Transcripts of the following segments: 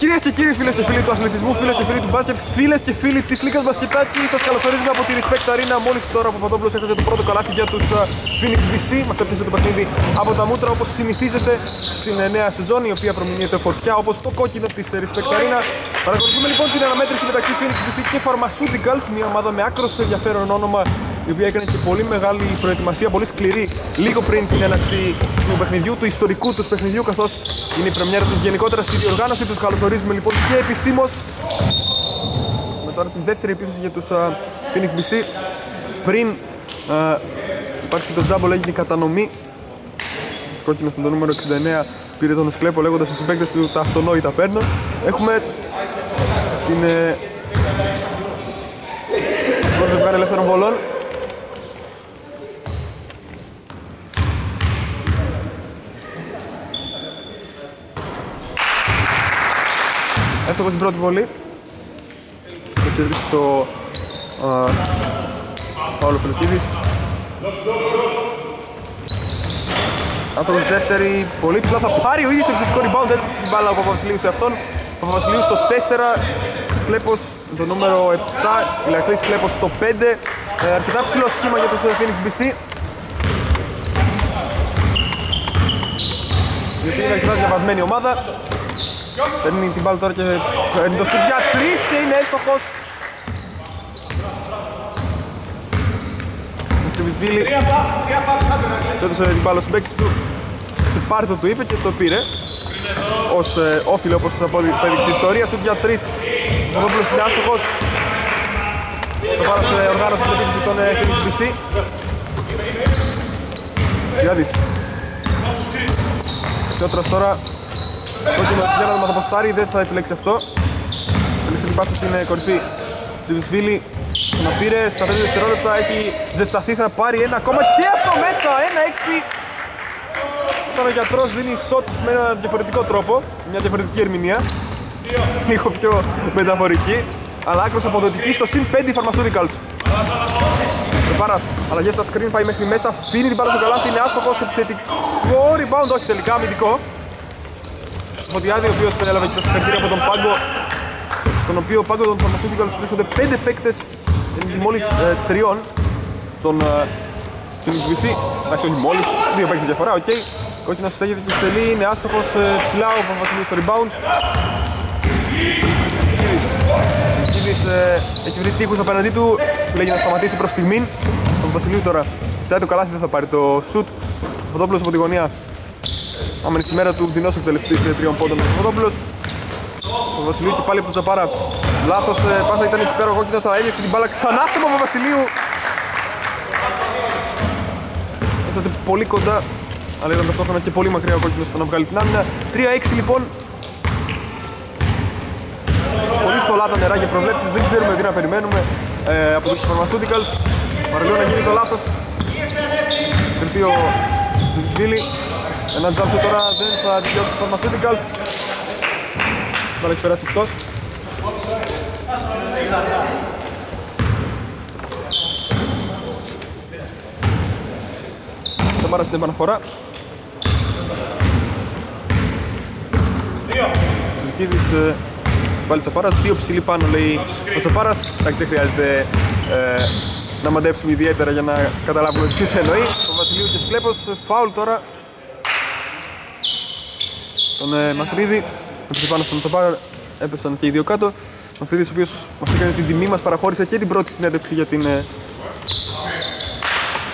Κυρίες και κύριοι, φίλες και φίλοι του αθλητισμού, φίλες και φίλοι του μπάσκετ, φίλες και φίλοι της Λίγκα Μπασκετάκης, σας καλωσορίζουμε από τη Respect Arena. Μόλις τώρα ο Παπαδόπουλος έχασε το πρώτο καλάθι για τους Phoenix BC. Μας έπιασε το παιχνίδι από τα μούτρα όπως συνηθίζεται στην νέα σεζόν, η οποία προμηνύεται φωτιά όπως το κόκκινο της Respect Arena. Παρακολουθούμε λοιπόν την αναμέτρηση μεταξύ Phoenix BC και Pharmaceuticals, μια ομάδα με άκρος ενδιαφέρον όνομα η οποία έκανε και πολύ μεγάλη προετοιμασία, πολύ σκληρή, λίγο πριν την έναρξη του παιχνιδιού, του ιστορικού τους παιχνιδιού, καθώς είναι η πρεμιέρα του γενικότερα στη διοργάνωση. Τους καλωσορίζουμε λοιπόν και επισήμως με τώρα την δεύτερη επίθεση για τους uh, Phoenix BC. Πριν uh, υπάρξει το τζάμπολ, έγινε η κατανομή. Κόκκινος με το νούμερο 69 πήρε τον Σκλέπο λέγοντας στους συμπαίκτε του τα αυτονόητα παίρνω. Έχουμε την. Ε, Πρώτο ζευγάρι ελεύθερων βολών Εύστοχος στην πρώτη βολή. Θα κερδίσει το Παύλο Φιλοκίδης. Εύστοχος δεύτερη, πολύ ψηλά θα πάρει ο ίδιος επιθετικό rebound, έλειψε την μπάλα ο Παπαβασιλείου σε αυτόν. Ο Παπαβασιλείου στο 4, Σκλέπος το νούμερο 7, Ιλακλής Σκλέπος στο 5. Ε, αρκετά ψηλό σχήμα για τους ε, Phoenix BC. Γιατί είναι αρκετά διαβασμένη ομάδα. Παίρνει την μπάλα τώρα και παίρνει το σουτ για τρεις και είναι έστοχος. Ο Κρυβισβίλη το έδωσε την μπάλα στους παίκτες του. Και πάρει το του είπε και το πήρε ως ε, όφιλε όπως απέδειξε η ιστορία. Σουτ για τρεις. Ο Δόπουλος είναι άστοχος. Το πάρω σε οργάνωση την επίθεση των Phoenix BC Για δεις Πιότρας τώρα Κόκκινο για να το αποστάρει, δεν θα επιλέξει αυτό. Επιλέξει την πάσα στην ε, κορυφή. Στριβισβίλη να πήρε στα 5 δευτερόλεπτα, έχει ζεσταθεί, θα πάρει ένα ακόμα και αυτό μέσα, ένα 6. Τώρα ο γιατρός δίνει shots με ένα διαφορετικό τρόπο, μια διαφορετική ερμηνεία. Λίγο πιο μεταφορική, αλλά άκρος αποδοτική στο συν 5 Pharmaceuticals. Πάρας, αλλαγές στα screen, πάει μέχρι μέσα, αφήνει την πάρα στο καλάθι, είναι άστοχος, επιθετικό rebound, όχι τελικά αμυντικό. Φωτιάδη, ο οποίος έλαβε και το συγχαρητήριο από τον Πάγκο στον οποίο ο Πάγκο των Pharmaceuticals βρίσκονται 5 παίκτες είναι μόλις ε, τριών των την HBC εντάξει όχι μόλις, δύο παίκτες διαφορά, οκ. Okay. Κόκκινος στέγεται και στελεί, είναι άστοχος ε, ψηλά ο Παπασιλής στο rebound. Κίδης ε, έχει βρει τείχους απέναντί του που λέγει να σταματήσει προς στιγμήν. Τον Βασιλείου τώρα στάει το καλάθι δεν θα πάρει το shoot ο Φωτόπουλος από τη γωνία Άμενη στη μέρα του δεινός εκτελεστής ε, τριών πόντων ο Παπαδόπουλος. Ο Βασιλείου και πάλι από τον Τζαπάρα. Λάθος ε, πάσα ήταν εκεί πέρα ο κόκκινος, αλλά έλειξε την μπάλα ξανά στον Παπαβασιλείου. Είσαστε πολύ κοντά, αλλά ήταν ταυτόχρονα και πολύ μακριά ο κόκκινος στο να βγάλει την άμυνα. 3-6 λοιπόν. Πολύ θολά τα νερά και προβλέψεις, δεν ξέρουμε τι να περιμένουμε ε, από τους Pharmaceuticals. Παραλίγο να γίνει το λάθος. Κρυπτεί ο Βίλη. Ένα jump τώρα δεν θα δικαιώσει τους Pharmaceuticals. Θα έχει περάσει εκτός. Θα πάρει στην επαναφορά. Λυκίδης ε, πάλι Τσαπάρας, δύο ψηλοί πάνω λέει ο Τσαπάρας. Εντάξει δεν χρειάζεται ε, να μαντέψουμε ιδιαίτερα για να καταλάβουμε ποιος εννοεί. Ο Βασιλείου και Σκλέπος, φάουλ τώρα τον ε, Μακρύδη. Έπεσε πάνω στον Τσαπάρα, έπεσαν και οι δύο κάτω. Μακρύδης ο οποίος μας έκανε την τιμή μας, παραχώρησε και την πρώτη συνέντευξη για την ε,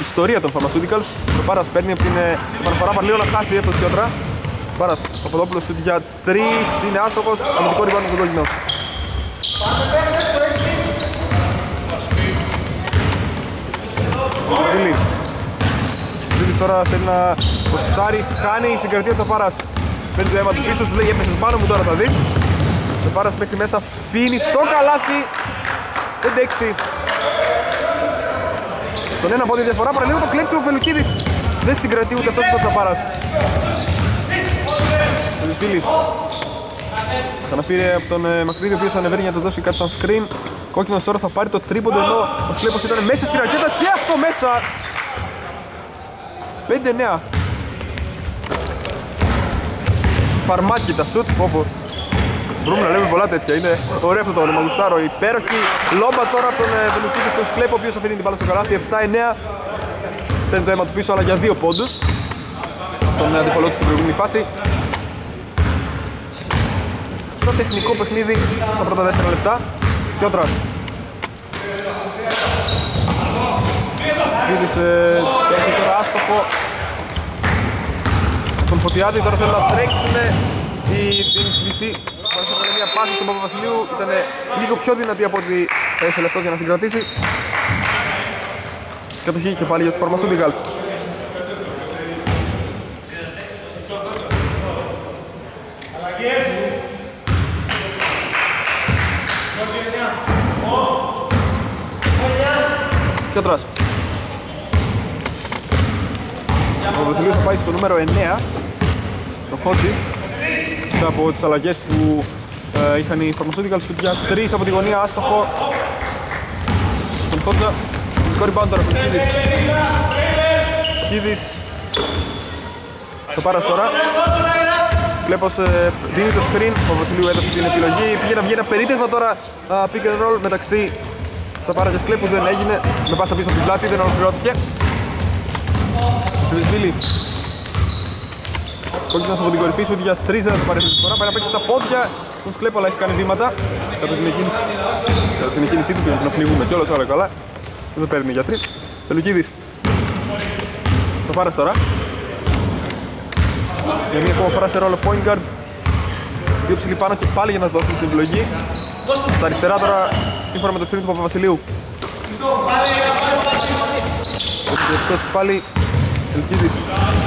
ιστορία των Pharmaceuticals. Ο Τσαπάρας παίρνει από την ε, επαναφορά παραλίγο να χάσει έπρεπε Τσιότρα. Τσαπάρας, ο Παπαδόπουλος για τρεις, είναι άστοχος, αμυντικό ριμπάνο του κόκκινο. Ζήτης τώρα θέλει να ποστάρει, χάνει η συγκρατεία του Τσαπάρας. Παίρνει το αίμα του πίσω, σου λέει έπεσες πάνω μου τώρα θα δεις. Το Πάρας μέχρι μέσα, φύνει στο καλάθι. 5-6. Στον ένα πόδι διαφορά, παραλίγο το κλέψιμο ο Φελουκίδης. Δεν συγκρατεί ούτε αυτός το Πάρας. Φελουκίδης. Ξαναπήρε από τον ε, Μακρύδη, ο οποίος ανεβαίνει για να το δώσει κάτι σαν screen. Κόκκινος τώρα θα πάρει το τρίποντο ενώ ο Σλέπος ήταν μέσα στη ρακέτα και αυτό μέσα. 5-9. Φαρμάκι τα σουτ, πω πω. Μπορούμε να λέμε πολλά τέτοια. Είναι ωραίο αυτό το όνομα. Γουστάρο. Υπέροχη λόμπα τώρα από τον ε, Βελουκίδη στο Σκλέπο, ο οποίος αφήνει την μπάλα στο καλάθι. 7-9. Παίρνει το αίμα του πίσω, αλλά για δύο πόντους. Τον αντιπολό του στην προηγούμενη φάση. Το τεχνικό παιχνίδι στα πρώτα 4 λεπτά. Σιότρας. Είδης ε, έχει τώρα άστοχο τον Φωτιάδη, τώρα θέλουν να τρέξουν η Phoenix BC Μπορείς να κάνει μια πάση στον Παπαβασιλείου, ήταν λίγο πιο δυνατή από ό,τι θα ήθελε αυτός για να συγκρατήσει. Κατοχή και πάλι για τους Pharmaceuticals. Σιώτρας Ο Βασιλείος θα πάει στο νούμερο 9 στο Χότσι μετά από τις αλλαγές που ε, είχαν οι Pharmaceuticals shoot για 3 από τη γωνία άστοχο. Στον Χότζα μικρό rebound τώρα από τον Κίδης. Κίδης Τσοπάρας τώρα. Κλέπος ε, δίνει το screen, ο Βασιλείου έδωσε την επιλογή. Πήγε να βγει ένα περίτευμα τώρα uh, pick and roll μεταξύ Τσαπάρας και Σκλέπου δεν έγινε. Με πάσα πίσω από την πλάτη, δεν ολοκληρώθηκε. Τρισβίλη Κόκκινας από την κορυφή σου για 3 δεν θα πάρεις αυτή τη φορά. Πάει να παίξει στα πόδια. Τον Σκλέπο αλλά έχει κάνει βήματα. Κατά την εκκίνηση. Κατά την εκκίνησή του και να πνιγούμε κιόλας όλα καλά. Δεν παίρνει για 3 Τελουκίδης Τσαπάρας τώρα. Για μία ακόμα φορά σε ρόλο point guard. Δύο ψηλοί πάνω και πάλι για να δώσουν την επιλογή στα αριστερά τώρα σύμφωνα με το screen του Παπαβασιλείου. Ο πάλι Ελκίδης πάει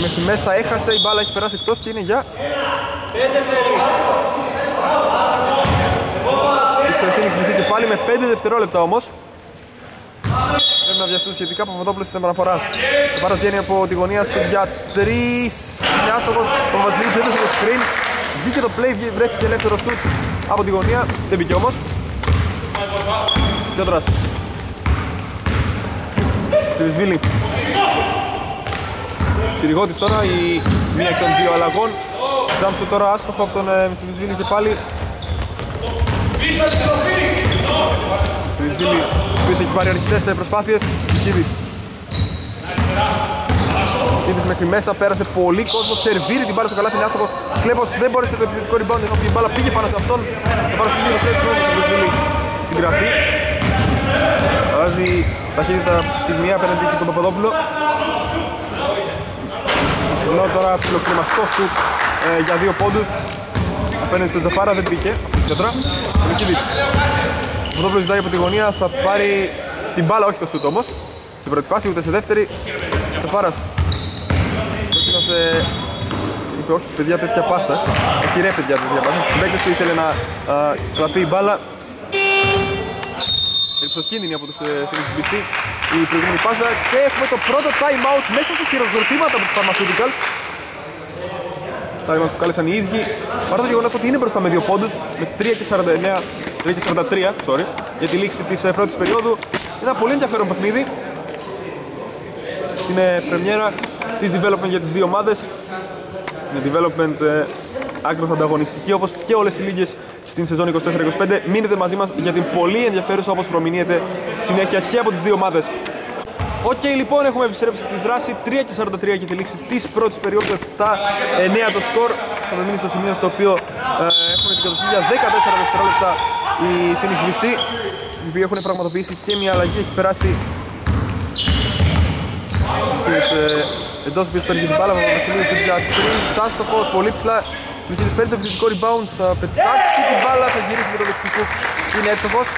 μέχρι μέσα, έχασε, η μπάλα έχει περάσει εκτός και είναι για Της Phoenix μισή και πάλι με 5 δευτερόλεπτα όμως. Πρέπει να βιαστούν σχετικά, Παπαδόπουλος στην επαναφορά. Το πάρω βγαίνει από τη γωνία σου για 3 Είναι άστοχος, ο Βασιλείου του έδωσε το screen. Βγήκε το play, βρέθηκε ελεύθερο σουτ από τη γωνία, δεν μπήκε όμως. Σιώτρας Σιρισβίλη Τσιριγώτης τώρα, η μία εκ των δύο αλλαγών. Τζάμψο τώρα άστοχο από τον ε, Σιρισβίλη και πάλι. Σιρισβίλη, ο οποίος έχει πάρει αρκετές ε, προσπάθειες. Κίδης. Κίδης μέχρι μέσα, πέρασε πολύ κόσμο, σερβίρει την μπάλα στο καλάθι, είναι άστοχος. Κλέπος δεν μπόρεσε το επιθετικό rebound ενώ η μπάλα πήγε πάνω σε αυτόν. Θα πάρει στο λίγο τέτοιο, ο Σιρισβίλη συγκρατεί Βάζει ταχύτητα στιγμή απέναντι και τον Παπαδόπουλο ενώ τώρα ψιλοκριμαστικό σου ε, για δύο πόντους απέναντι στον Τζαφάρα δεν μπήκε Κέντρα, Λουκίδης Ο Παπαδόπουλος ζητάει από τη γωνία, θα πάρει την μπάλα, όχι το σούτ όμως. Στην πρώτη φάση, ούτε σε δεύτερη. Τζαφάρας. Κόκκινος ε, είπε όχι παιδιά τέτοια πάσα. Έχει ρε παιδιά τέτοια πάσα. Τους συμπαίκτες του ήθελε να κρατεί η μπάλα. Ρυψοκίνδυνη από τους Phoenix BC η προηγούμενη πάσα και έχουμε το πρώτο time out μέσα σε χειροκροτήματα από τους Pharmaceuticals. Time out που κάλεσαν οι ίδιοι παρά το γεγονός ότι είναι μπροστά με δύο πόντους με 3 και 49 3 και 43 sorry, για τη λήξη της πρώτης περίοδου. Ένα πολύ ενδιαφέρον παιχνίδι. Είναι πρεμιέρα της development για τις δύο ομάδες. Είναι development ε, άκρως ανταγωνιστική όπως και όλες οι λίγκες στην σεζόν 24-25. Μείνετε μαζί μας για την πολύ ενδιαφέρουσα όπως προμηνύεται συνέχεια και από τις δύο ομάδες. Okay, λοιπόν, έχουμε επιστρέψει στη δράση 3 και 43 για τη λήξη της πρώτης περίοδου. 7-9 το σκορ. Θα μείνει στο σημείο στο οποίο ε, έχουν την κατοχή για 14 δευτερόλεπτα οι Phoenix BC, οι οποίοι έχουν πραγματοποιήσει και μια αλλαγή. Έχει περάσει ε, εντός οποίος παίρνει την μπάλα με τον Βασιλείο για 3, άστοχο, πολύ ψηλά Λουκίδης παίρνει το επιθετικό rebound, θα πετάξει την μπάλα, θα γυρίσει με το δεξικό, είναι εύστοχος.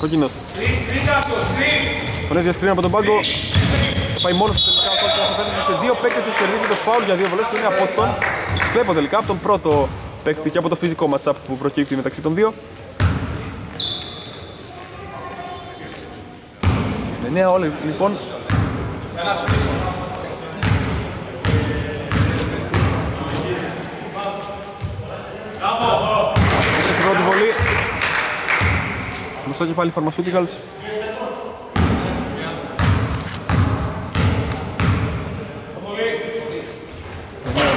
Κόκκινος. Φωνές για σκριν από τον πάγκο. Θα πάει μόνος τελικά ο Κόκκινος θα παίρνει σε δύο παίκτες έχει κερδίσει το φάουλ για δύο βολές και είναι από τον Βλέπω τελικά από τον πρώτο παίκτη και από το φυσικό matchup που προκύπτει μεταξύ των δύο. Ναι, όλοι λοιπόν. Σε πρώτη βολή. Γνωστό και πάλι Pharmaceuticals.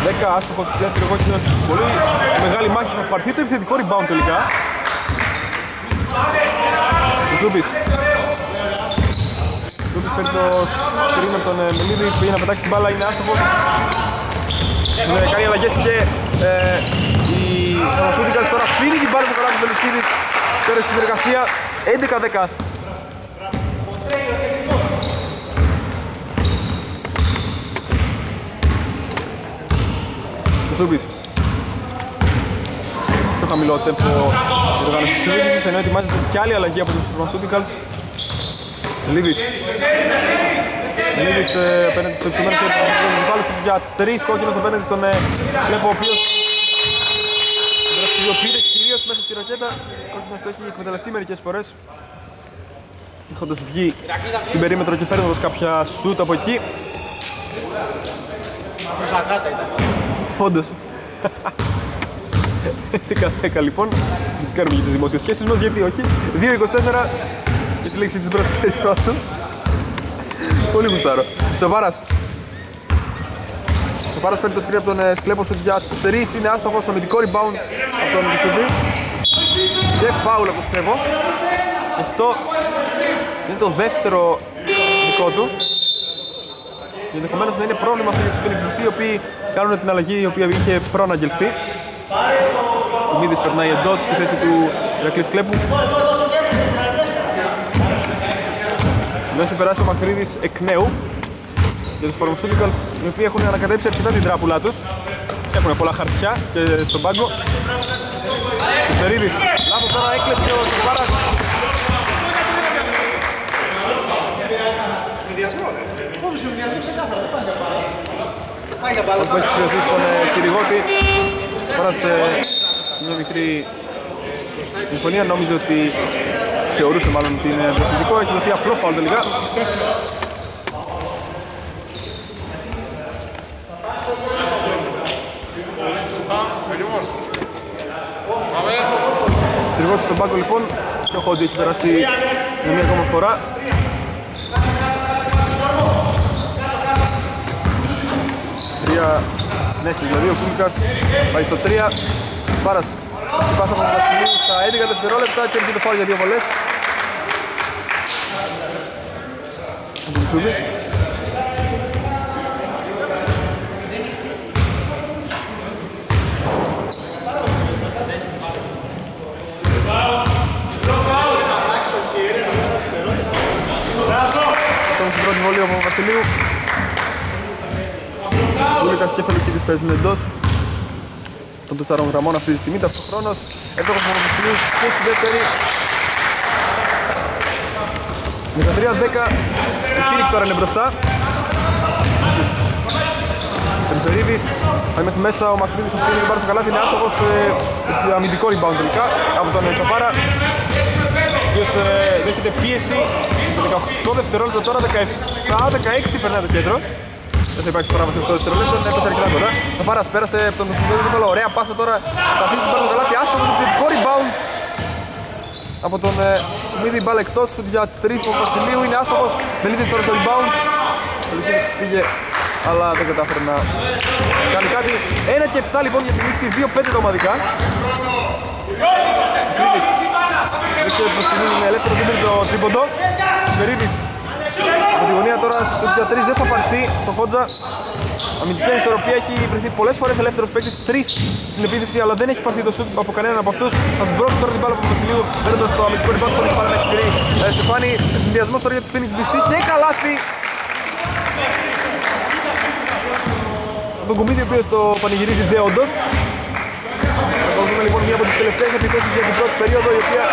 Δέκα άστοχος δεύτερο κόκκινο Πολύ μεγάλη μάχη θα πάρθει. Το επιθετικό rebound τελικά. Ζούμπης. Ζούμπης παίρνει το σκριν με τον ε, Μελίδη που πήγε να πετάξει την μπάλα, είναι άστοχος. Με κάνει αλλαγές και ε, η Φαρμασούτικας τώρα φύγει την μπάλα στο καλάθι του Λουσκίδης. Τώρα στη συνεργασία 11-10. Ο Ζούμπης. Πιο χαμηλό τέμπο η οργάνωση της Λίβης, ενώ ετοιμάζεται και άλλη αλλαγή από τους Pharmaceuticals. Λίβης. Λίβης ε, απέναντι στο εξωμένο και τον βάλει για τρεις κόκκινους απέναντι στον ε, Κλέπο, ο οποίος δραστηριοποιείται κυρίως μέσα στη ρακέτα. Ο κόκκινος το έχει εκμεταλλευτεί μερικές φορές. Έχοντας βγει στην περίμετρο και παίρνοντας κάποια σούτ από εκεί. Όντως. 10 λοιπόν. Κάνουμε για τις δημόσιες σχέσεις μας, γιατί όχι. 2-24 για τη λέξη της μπρος του. Πολύ γουστάρω. Τσαβάρας. Τσαβάρας παίρνει το σκριν από τον ε, Σκλέπος για 3 είναι άστοχος, αμυντικό rebound από τον Μισοντή. Και φάουλ από Σκλέπο. Αυτό είναι το δεύτερο δικό του. Ενδεχομένως να είναι πρόβλημα αυτό για τους Phoenix BC οι οποίοι κάνουν την αλλαγή η οποία είχε προαναγγελθεί. Ο Μίδης περνάει εντός στη θέση του Ηρακλής Κλέπου. Ενώ έχει περάσει ο Μακρύδης εκ νέου για τους Pharmaceuticals οι οποίοι έχουν ανακατέψει αρκετά την τράπουλά τους. Έχουν πολλά χαρτιά και στον πάγκο. Κουτσερίδης, λάθος τώρα έκλεψε ο Σουβάρας. Συνδυασμό, ρε. Πόβει συνδυασμό ξεκάθαρα, δεν πάει για μπάλα. Πάει για μπάλα. που έχει πληρωθεί στον ε, Κυριγότη. Τώρα σε μια μικρή συμφωνία νόμιζε ότι θεωρούσε μάλλον ότι είναι δοθητικό. Έχει δοθεί απλό φάουλ τελικά. Κυριγότη στον πάγκο λοιπόν και ο Χόντζη έχει περάσει για μια ακόμα φορά. Τρία νέσεις, δηλαδή ο Κούλικας πάει στο 3 Πάρας η πάσα από τον Βασιλείου στα 11 δευτερόλεπτα και έρχεται το φάουλ για δύο βολές Από τον Σούδη Αυτό στην πρώτη βολή από τον Βασιλείου Κούλικας και Φελικίδης παίζουν εντός των 4 γραμμών αυτή τη στιγμή. Ταυτοχρόνως εύδοχος Μονοπισιλίου και στη δεύτερη. 13-10 η Phoenix τώρα είναι μπροστά. Τερπερίδης πάει μέχρι μέσα, ο Μακρύδης αφήνει και πάρει στο καλάθι, είναι άστοχος ε, αμυντικό rebound τελικά από τον Τσαπάρα ο οποίος ε, δέχεται πίεση στο 18 δευτερόλεπτο τώρα 17-16 περνάει το κέντρο δεν θα υπάρξει παράβαση αυτό το δευτερόλεπτο, έπεσε αρκετά κοντά. Θα πάρας πέρασε από τον Κοσμοδότη Δίπολα, ωραία πάσα τώρα. Θα αφήσει την μπάλα στο καλάθι, άστοχος επιθετικό rebound από τον ε, Μίδη μπάλα εκτός για τρεις από Βασιλείου, είναι άστοχος. Μελίδης τώρα στο rebound. Ο Λουκίδης πήγε, αλλά δεν κατάφερε να κάνει κάτι. 1 και 7 λοιπόν για τη λήξη, 2-5 τα ομαδικά. Μελίδης, βρίσκεται προς την είναι ελεύθερος, δεν πήρε το τρίποντο. Μερίδης από τη γωνία τώρα στο 3 δεν θα πάρθει το Χότζα. Αμυντική ισορροπία έχει βρεθεί πολλές φορές ελεύθερος παίκτης, τρεις στην επίθεση, αλλά δεν έχει πάρθει το σουτ από κανέναν από αυτούς. Θα σμπρώξει τώρα την μπάλα από τον Βασιλείου, παίρνοντας το αμυντικό rebound χωρίς πάρα να εξυπηρεί. Ε, Στεφάνη, συνδυασμός τώρα για τους Phoenix BC και καλάθι. Τον Κουμίδη ο οποίος το πανηγυρίζει δέοντος. Θα δούμε λοιπόν μία από τις τελευταίες επιθέσεις για την πρώτη περίοδο, η οποία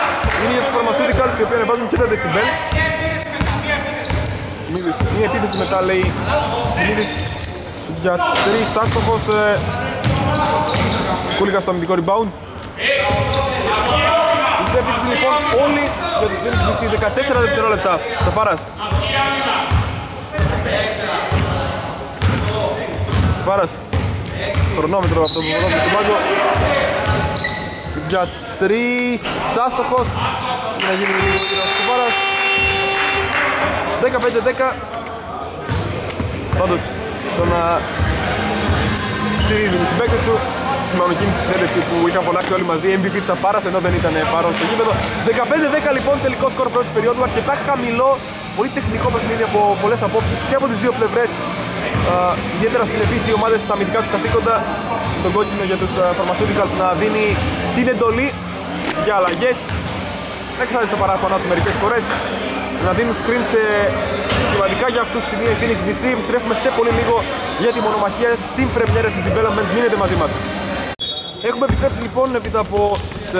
είναι για τους Pharmaceuticals, οι οποίοι ανεβάζουν και τα decibel. Μίδης, μία επίθεση μετά λέει Μίδης για τρεις άστοχος ε, Κούλικα στο αμυντικό rebound. Η επίθεση λοιπόν όλοι για τους Phoenix BC 14 δευτερόλεπτα. Σαφάρας Σαφάρας Χρονόμετρο από τον Παπαδόπουλο στον πάγκο για τρεις άστοχος. Να γίνει λίγο ο Σαφάρας 15-10 Πάντως το να στηρίζει οι συμπαίκτες του. Θυμάμαι εκείνη τη συνέντευξη που είχαν φωνάξει όλοι μαζί MVP της Απάρας ενώ δεν ήταν παρόν στο γήπεδο. 15-10 λοιπόν τελικό σκορ πρώτης περίοδου, αρκετά χαμηλό, πολύ τεχνικό παιχνίδι από πολλές απόψεις και από τις δύο πλευρές. Uh, ιδιαίτερα συνεπείς οι ομάδες στα αμυντικά τους καθήκοντα τον κόκκινο για τους uh, Pharmaceuticals να δίνει την εντολή για αλλαγές δεν χρειάζεται το παράπονο του μερικές φορές να δίνουν screen σε σημαντικά για αυτούς σημεία η Phoenix BC επιστρέφουμε σε πολύ λίγο για τη μονομαχία στην πρεμιέρα της Development μείνετε μαζί μας Έχουμε επιστρέψει λοιπόν έπειτα από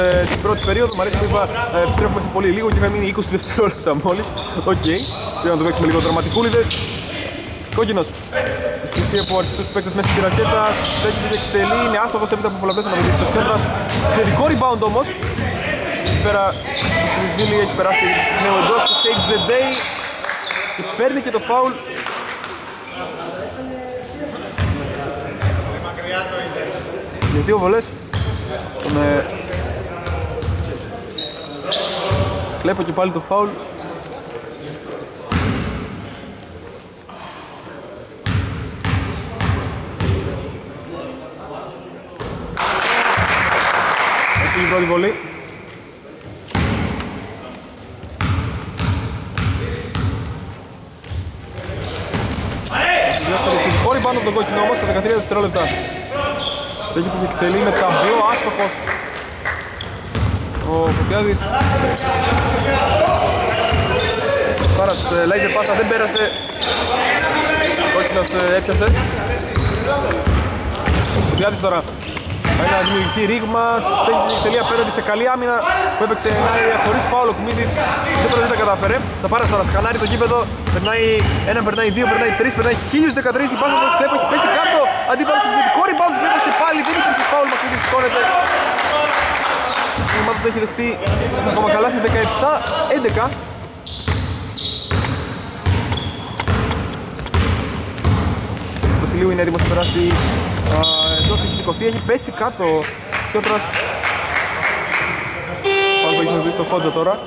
ε, την πρώτη περίοδο. Μ' αρέσει που είπα ε, επιστρέφουμε σε πολύ λίγο και είχα μείνει 20 δευτερόλεπτα μόλις. Οκ, okay. πρέπει να το παίξουμε λίγο δραματικούλιδες. Κόκκινος. Συστή από αρκετούς παίκτες μέσα στη ρακέτα. Στέκει και εκτελεί. Είναι άστοχος έπειτα από πολλαπλές αναβολές στο Τσέντρας. Θετικό rebound όμως. Εκεί πέρα ο Στριβίλη έχει περάσει νέο εντός και saves the day. Και παίρνει και το foul. Για δύο βολές. Τον ε... Κλέπω και πάλι το foul. Έχει η πρώτη βολή. Δεύτερο χώρι πάνω από τον κόκκινο όμως στα 13 δευτερόλεπτα. Στέκει που εκτελεί με ταμπλό άστοχος. Ο Φωτιάδης. Πάρας ε, λέγε πάσα, δεν πέρασε. Ο κόκκινος ε, έπιασε. Ο Φωτιάδης τώρα. Πάει να δημιουργηθεί ρήγμα, στέκει την εκτελεί απέναντι σε καλή άμυνα που έπαιξε ένα χωρίς φάουλο Κουμίδης. Δεν δεν τα κατάφερε. Θα πάρει τώρα, σκανάρει το γήπεδο. Περνάει ένα, περνάει δύο, περνάει τρεις, περνάει 1013. Η πάσα στο Σκλέπο έχει πέσει κάτω. Αντίπαλος επιθετικό rebound Σκλέπος και πάλι. Δεν υπήρχε φάουλ, Μακρύδης σηκώνεται. Η ομάδα του έχει δεχτεί ακόμα καλά στη 17-11. Βασιλείου είναι έτοιμος να περάσει εντός, έχει σηκωθεί, έχει πέσει κάτω. Σιώτρας Πάμε που έχει δει το φόντο τώρα.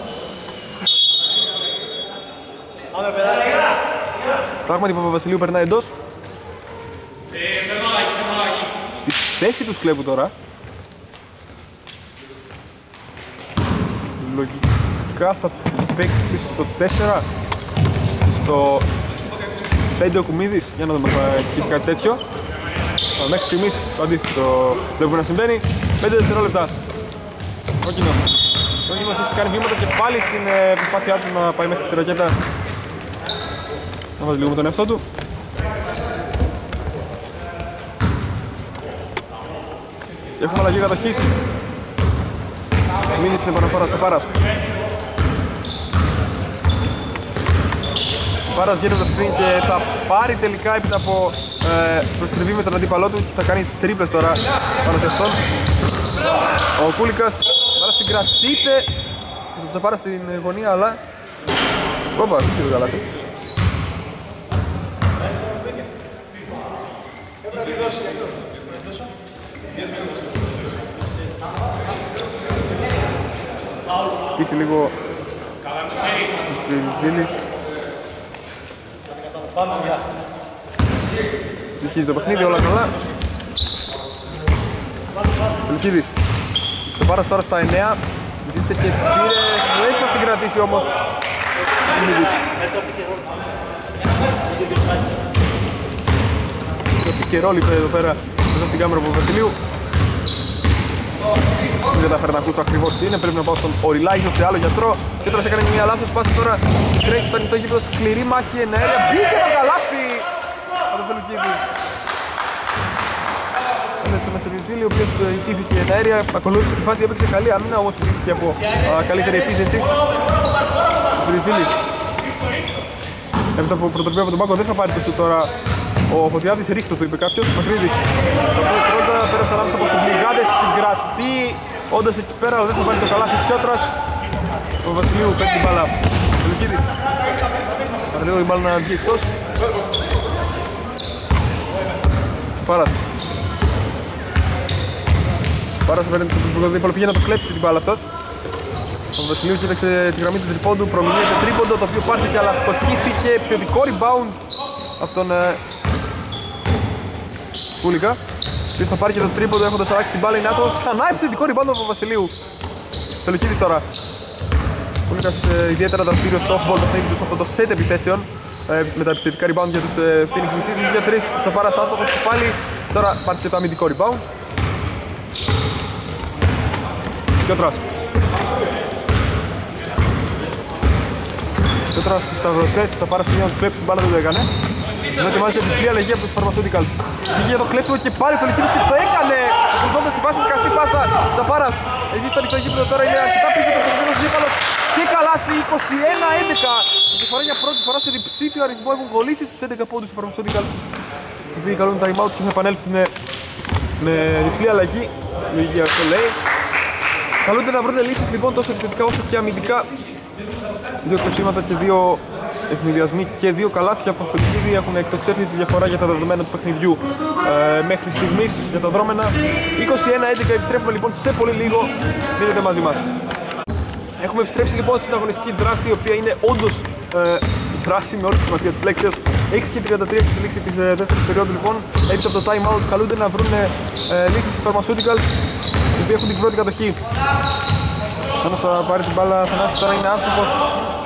Πράγματι ο Παπαβασιλείου περνάει εντός. Στη θέση του σκλέπου τώρα. Λογικά θα παίξει στο 4 Στο 5 ο Κουμίδης Για να δούμε αν θα έχει κάτι τέτοιο Μέχρι στιγμής το αντίθετο βλέπουμε να συμβαίνει. 5 δευτερόλεπτα. Κόκκινο Ο Κόκκινος έχει κάνει βήματα και πάλι στην ε, προσπάθειά του να πάει μέσα στη ρακέτα. Να βάζει λίγο με τον εαυτό του. Και έχουμε αλλαγή κατοχής. Μείνει στην επαναφορά Τσαπάρας Πάρας γύρω το screen και θα πάρει τελικά έπειτα από ε, προστριβή με τον αντίπαλό του και θα κάνει τρίπλες τώρα πάνω σε αυτόν. Ο Κούλικας τώρα συγκρατείται με τον Τσαπάρα στην γωνία αλλά... Όπα, δεν ξέρω καλά. Χτίσει λίγο Βίλη Πάμε για Συνεχίζει το παιχνίδι, όλα καλά. Λουκίδης. Τσοπάρας τώρα στα 9. Ζήτησε και πήρε. Δεν θα συγκρατήσει όμως. Λουκίδης. Το πικερόλ είπε εδώ πέρα μέσα στην κάμερα από Βασιλείου. Δεν κατάφερα να ακούσω ακριβώς τι είναι, πρέπει να πάω στον Οριλάγιο σε άλλο γιατρό. Και τώρα σε έκανε μια λάθος πάση τώρα τρέχει στο ανοιχτό γήπεδο, σκληρή μάχη εναέρια. Μπήκε το καλάθι! από τον Βελουκίδη. Είναι στο Μεστεριζίλη, ο οποίος ε, ιτήθηκε τα αέρια, ακολούθησε τη φάση, έπαιξε καλή άμυνα, όμως ιτήθηκε από α, καλύτερη επίθεση. Μεστεριζίλη. Έπειτα από πρωτοβουλία από τον Πάγκο δεν θα πάρει το σου τώρα ο Φωτιάδης, ρίχτω του είπε κάποιος, Μακρύδης. Το πρώτο πρώτα πέρασε ανάμεσα από τους Λιγάντες, συγκρατεί, όντως εκεί πέρα δεν θα πάρει το καλάθι της Σιώτρας. Ο Βασιλείου παίρνει την μπάλα. Βελουκίδης. Θα λίγο η μπάλα να βγει εκτός. Πάρας. Πάρας απέναντι στον δίπολο πήγε να το κλέψει την μπάλα αυτός. Ο Βασιλείου κοίταξε τη γραμμή του τριπόντου, προμηνύεται τρίποντο το οποίο πάρθηκε αλλά στοχήθηκε επιθετικό rebound από τον ε, Κούλικα. Ποιος θα πάρει και το τρίποντο έχοντας αλλάξει την μπάλα είναι άστοχος. Ξανά επιθετικό rebound από Βασιλείου. Τελοκίδης τώρα. Κούλικας ε, ιδιαίτερα δραστήριο στο off-ball παιχνίδι τους σε αυτό το set επιθέσεων ε, με τα επιθετικά rebound για τους ε, Phoenix Mississippi για τρεις Τσαπάρας άστοχος και πάλι τώρα πάρει και το αμυντικό rebound Πιότρας Πιότρας στις σταυρωτές, Τσαπάρας πήγαινε να τους κλέψει την μπάλα δεν το έκανε ενώ ετοιμάζεται επιπλή αλλαγή από τους Pharmaceuticals Βγήκε για το κλέψιμο και πάλι ο Φελικίδης και το έκανε. Ακολουθώντας τη φάση σκαστή πάσα. Τσαπάρας εκεί στο ανοιχτό γήπεδο τώρα είναι αρκετά πίσω το προσωπικός δίπαλος και καλάθι 21-11 Διαφορά για πρώτη φορά σε διψήφιο αριθμό έχουν κολλήσει στους 11 πόντους του Pharmaceuticals οι οποίοι καλούν time out και θα επανέλθουν με διπλή αλλαγή λογική αυτό λέει. Καλούνται να βρουν λύσεις λοιπόν τόσο επιθετικά όσο και αμυντικά. Δύο κλεψίματα και δύο ευνηδιασμοί και δύο καλάθια από το Φελικίδη έχουν εκτοξεύσει τη διαφορά για τα δεδομένα του παιχνιδιού. Ε, μέχρι στιγμής για τα δρόμενα 21-11 επιστρέφουμε λοιπόν σε πολύ λίγο. Μείνετε μαζί μας. Έχουμε επιστρέψει λοιπόν στην αγωνιστική δράση η οποία είναι όντως ε, δράση με όλη τη σημασία της λέξης. 6 και 33 στη λήξη της ε, δεύτερης περίοδου λοιπόν. Έπειτα από το time out καλούνται να βρουν ε, λύσεις στις pharmaceuticals οι οποίοι έχουν την πρώτη κατοχή Ένας θα πάρει την μπάλα, Θανάσης τώρα είναι άστοχος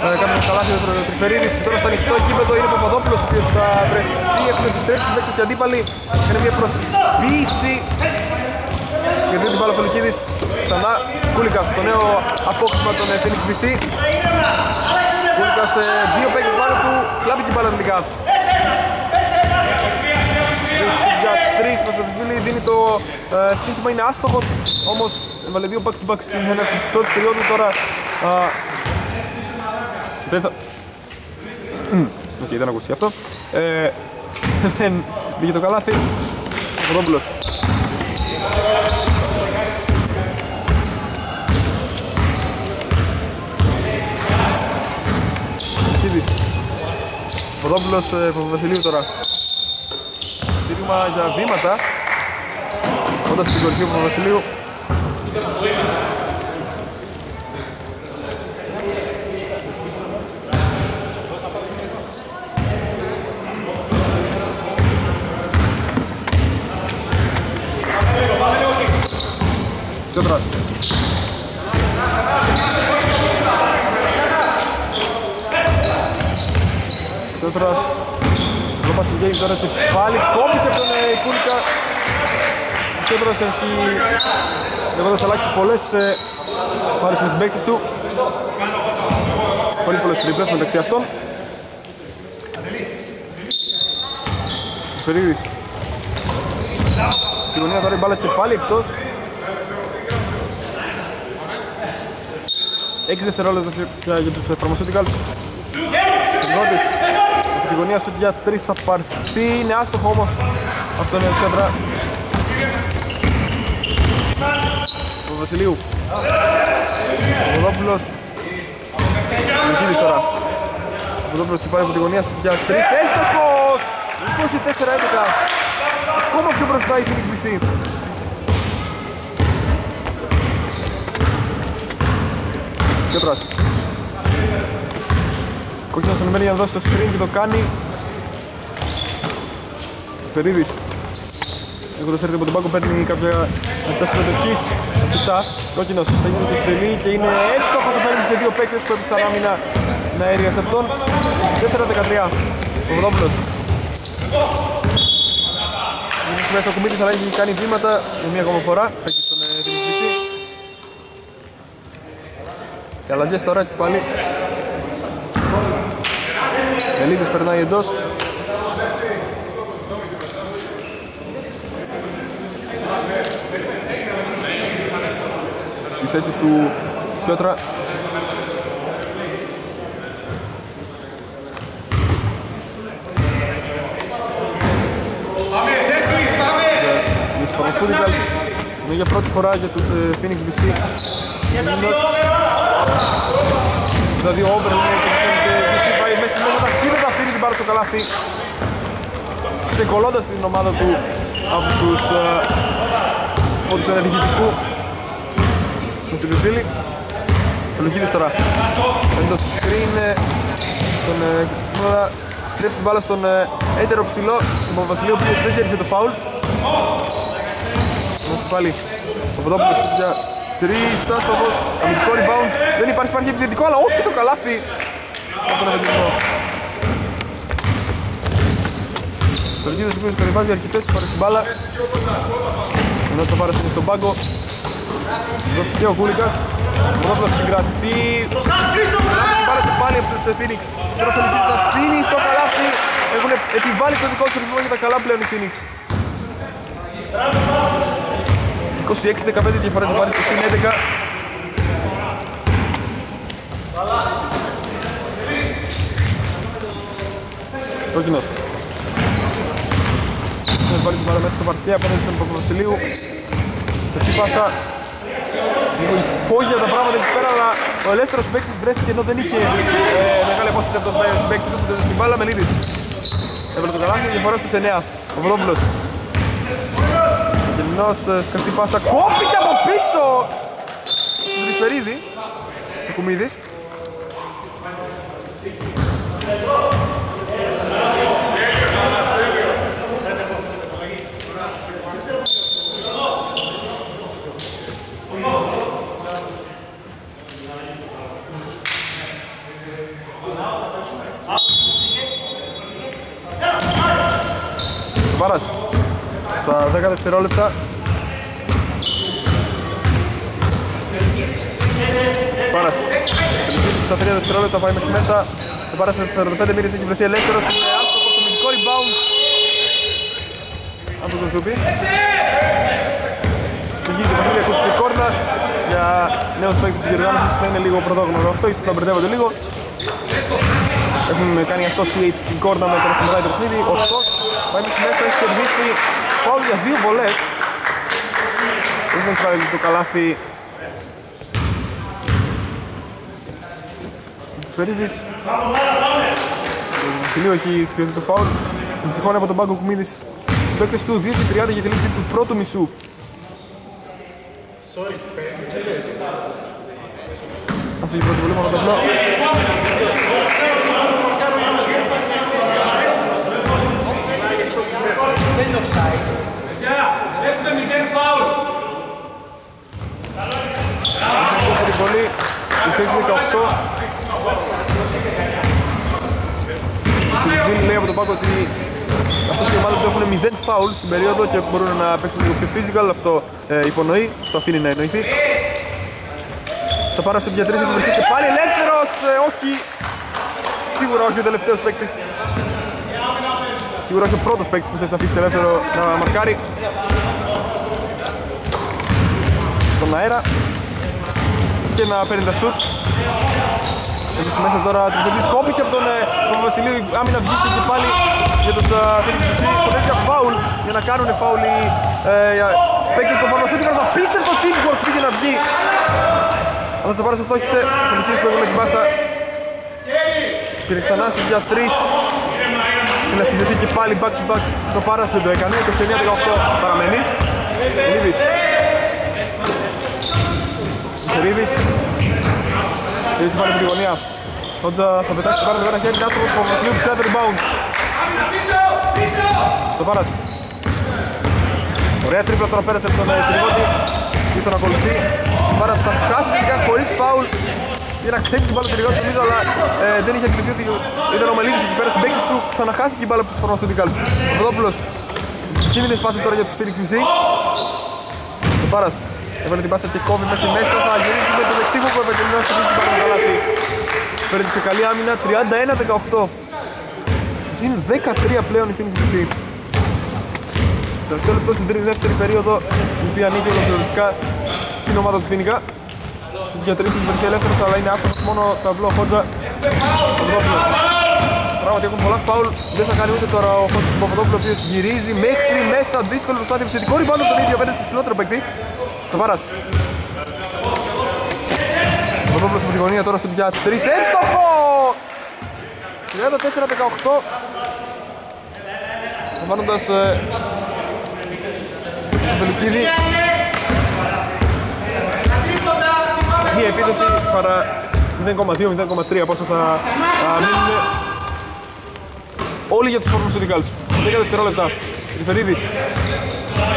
θα κάνει ένα καλάθι ο Τριφερίδης και τώρα στο ανοιχτό κήπεδο είναι ο Παπαδόπουλος ο οποίος θα βρεθεί, έχουν επιστρέψει παίκτες και αντίπαλοι. Είναι μια προσποίηση. Συγκεντρεί την μπάλα ο Πολυκίδης ξανά Κούλικας το νέο απόκτημα των Phoenix BC Κούλικας δύο παίκτες πάνω του κλάβει την μπάλα τελικά για τρεις με το βιβλίο δίνει το ε, σύνθημα είναι άστοχος όμως έβαλε δύο back to back στην έναρξη της πρώτης περίοδου τώρα δεν θα... Οκ, δεν ακούστηκε αυτό. Ε, δεν πήγε το καλάθι. Ο Ρόμπλος. Κίδης. Ο Ρόμπλος Παπαβασιλείου τώρα. Στήριγμα για βήματα. Όντας στην κορυφή ο Παπαβασιλείου. Πιότρας. Πιότρας. Λόπα στην game τώρα και πάλι κόμπηκε τον Κούλικα. Πιότρας έχει λέγοντας αλλάξει πολλές πάρεις με τις παίκτες του. Πολύ πολλές τρίπλες μεταξύ αυτών. Φερίδης. Τη γωνία τώρα η μπάλα και πάλι εκτός. 6 δευτερόλεπτα για τους Pharmaceuticals. Τριγόντης από τη γωνία σου για 3 θα πάρθει, είναι άστοχο όμως από τον Ελσέντρα. Ο Βασιλείου. Ο Βοδόπουλος. Ο Λυκίδης τώρα. Ο Βοδόπουλος πάει από τη γωνία σου για 3, έστοχος! 24-11. Ακόμα πιο μπροστά η Phoenix BC. Πιότρας. Κόκκινος τον μένει για να δώσει το screen και το κάνει. Περίδης. Έχοντας έρθει από τον πάγκο παίρνει κάποια λεπτά συμμετοχής. Κοιτά, κόκκινος θα γίνει το τελεί και είναι εύστοχος το παίρνει σε δύο παίκτες που έπαιξαν άμυνα να έργα σε αυτόν. 4-13. Ο Βδόπουλος. Είναι μέσα ο Κουμίτης αλλά έχει κάνει βήματα για μία ακόμα φορά. Παίξει στον Δημητρική. Και αλλαγές τώρα και πάλι. Ελίδης περνάει εντός. Στη θέση του Σιώτρα. Φαρμακούδικαλς είναι για πρώτη φορά για τους Phoenix BC Δηλαδή ο Όμπερ είναι και η BC πάει μέχρι μέσα πάρει στο καλάθι ξεκολλώντας την ομάδα του από τους από τους ενεργητικού. Του Τριβίλη ο Λουκίδης τώρα. Είναι το screen τον τώρα στρέφει την μπάλα στον έτερο ψηλό τον Βασιλείο που δεν κέρδισε το φάουλ. Μέχρι πάλι ο Παπαδόπουλος για τρεις άστοχος, αμυντικό rebound, δεν υπάρχει, υπάρχει επιθετικό, αλλά όχι το καλάθι. Από τον Αβεντινό. Ο Ρικίδος ο οποίος κατεβάζει αρκετές φορές την μπάλα, ενώ το πάρει στον πάγκο, δώσει και ο Κούλικας, ο Παπαδόπουλος συγκρατεί, Πάρα και πάλι από τους ε, Phoenix. Τώρα ο Λιτζίνης αφήνει στο καλάθι. Έχουν επιβάλει το δικό του ρυθμό για τα καλά πλέον οι Phoenix. 26-15 διαφορά του πάρει στο συν 11. Κόκκινος. Έχει βάλει την μπάλα μέσα στο παρτιά απέναντι στον Παπαδοσιλείου. Στεφτή πάσα. Λίγο υπόγεια τα πράγματα εκεί πέρα, αλλά ο ελεύθερος παίκτης βρέθηκε ενώ δεν είχε ε, μεγάλη απόσταση από τον παίκτη του στην μπάλα Μελίδης. Έβαλε το καλάθι, διαφορά στους 9. Ο Βοδόπουλος. Γελινός ε, σκαστή πάσα, κόπηκε από πίσω! Του Γρυφερίδη, ο Κουμίδης. Σαμάρας στα 10 δευτερόλεπτα. Σαμάρας στα 3 δευτερόλεπτα πάει μέχρι μέσα. Σε παράσταση στα 45 μύρις έχει βρεθεί ελεύθερος. Με άστοχο το μυντικό rebound. Από τον Ζούπι Συνεχίζει το παιχνίδι, ακούστηκε κόρνα. Για νέους παίκτες της διοργάνωσης να είναι λίγο πρωτόγνωρο αυτό, ίσως να μπερδεύονται λίγο. Έχουν κάνει αυτό την κόρνα με τον Αστιμωράει το παιχνίδι, 8 Πάει μέσα έχει κερδίσει φάουλ για δύο βολές. Δεν θα το καλάθι. Φερίδης. Ο έχει πιωθεί το φάουλ. Τον ψυχώνει από τον πάγκο Κουμίδης. Στην παίκτες του 2-30 για τη λύση του πρώτου μισού. Αυτό είναι η πρώτη βολή μόνο το είναι offside. Έχουμε μηδέν φάουλ. Δεύτερη βολή, η θέση 18. Του λέει από τον Πάκο ότι αυτές οι ομάδες που έχουν 0 φάουλ στην περίοδο και μπορούν να παίξουν λίγο πιο physical, αυτό ε, υπονοεί, το αφήνει να εννοηθεί. Θα πάρω στο διατρήσει που βρεθεί και πάλι ελεύθερος, ε, όχι. Σίγουρα όχι ο τελευταίος παίκτης. Σίγουρα όχι ο πρώτος παίκτης που θες να αφήσει ελεύθερο να μαρκάρει. Στον αέρα και να παίρνει τα σουτ. Εμείς μέσα τώρα τριφετής κόπηκε από τον ε, Βασιλείου, η άμυνα βγήκε και πάλι για τους Φέλιξ Μισή. Φωνές για φάουλ, για να κάνουν φάουλ οι ε, παίκτες των Φαρμασούτικας. Απίστευτο teamwork πήγε να βγει. Αλλά το πάρει στόχισε, ο Μικίνης που έβαλε την πάσα. Πήρε ξανά στις για τρεις. Και να συνδεθεί και πάλι back to back. Τσοπάρας δεν το έκανε, 29-18 παραμένει. Λίβης. Σερίδης. Είδε την πάλι την γωνία. Χόντζα θα πετάξει πάνω το ένα χέρι, άνθρωπος από Βασιλείου που ξέρει rebound. Πίσω, πίσω. Τσοπάρας. Ωραία τρίπλα τώρα πέρασε από τον ε, Τριβότη. Ήρθε να ακολουθεί. Τσοπάρας θα χάσει τελικά χωρίς φάουλ. Για να χτίσει την μπάλα τελικά νομίζω, αλλά ε, δεν είχε εκπληθεί ότι ήταν ο Μελίδης εκεί πέρα συμπαίκτης του. Ξαναχάθηκε η μπάλα από τους Pharmaceuticals. Ο Παπαδόπουλος. Κίνδυνες πάσες τώρα για τους Phoenix μισή. Τσοπάρας. Έβαλε την πάσα και κόβει μέχρι μέσα. Θα γυρίσει με το δεξί που επαγγελματός και την πάρα καλά αυτή. Παίρνει σε καλή άμυνα 31-18. Στους είναι 13 πλέον η Phoenix μισή. Τελευταίο λεπτό στην τρίτη δεύτερη περίοδο η οποία ανήκει ολοκληρωτικά στην ομάδα του Φίνικα. Στην διατρήσει έχει βρεθεί ελεύθερος αλλά είναι άφθονος μόνο το αυλό Χότζα. Ο Παπαδόπουλος. Πράγματι έχουν πολλά φάουλ, δεν θα κάνει ούτε τώρα ο Χότζας του Παπαδόπουλου ο οποίος γυρίζει μέχρι μέσα δύσκολη προσπάθεια επιθετικό ριμπάνω τον ίδιο απέναντι στο ψηλότερο παίκτη. Τσαβάρας. Ο Παπαδόπουλος από τη γωνία τώρα στο για 3 εύστοχο! 34-18 Βάνοντας ε, το Βελικίδη Μία επίδοση παρά 0,2-0,3 πόσο θα α, μείνουν; Όλοι για τους Pharmaceuticals 10 δευτερόλεπτα Ριφερίδης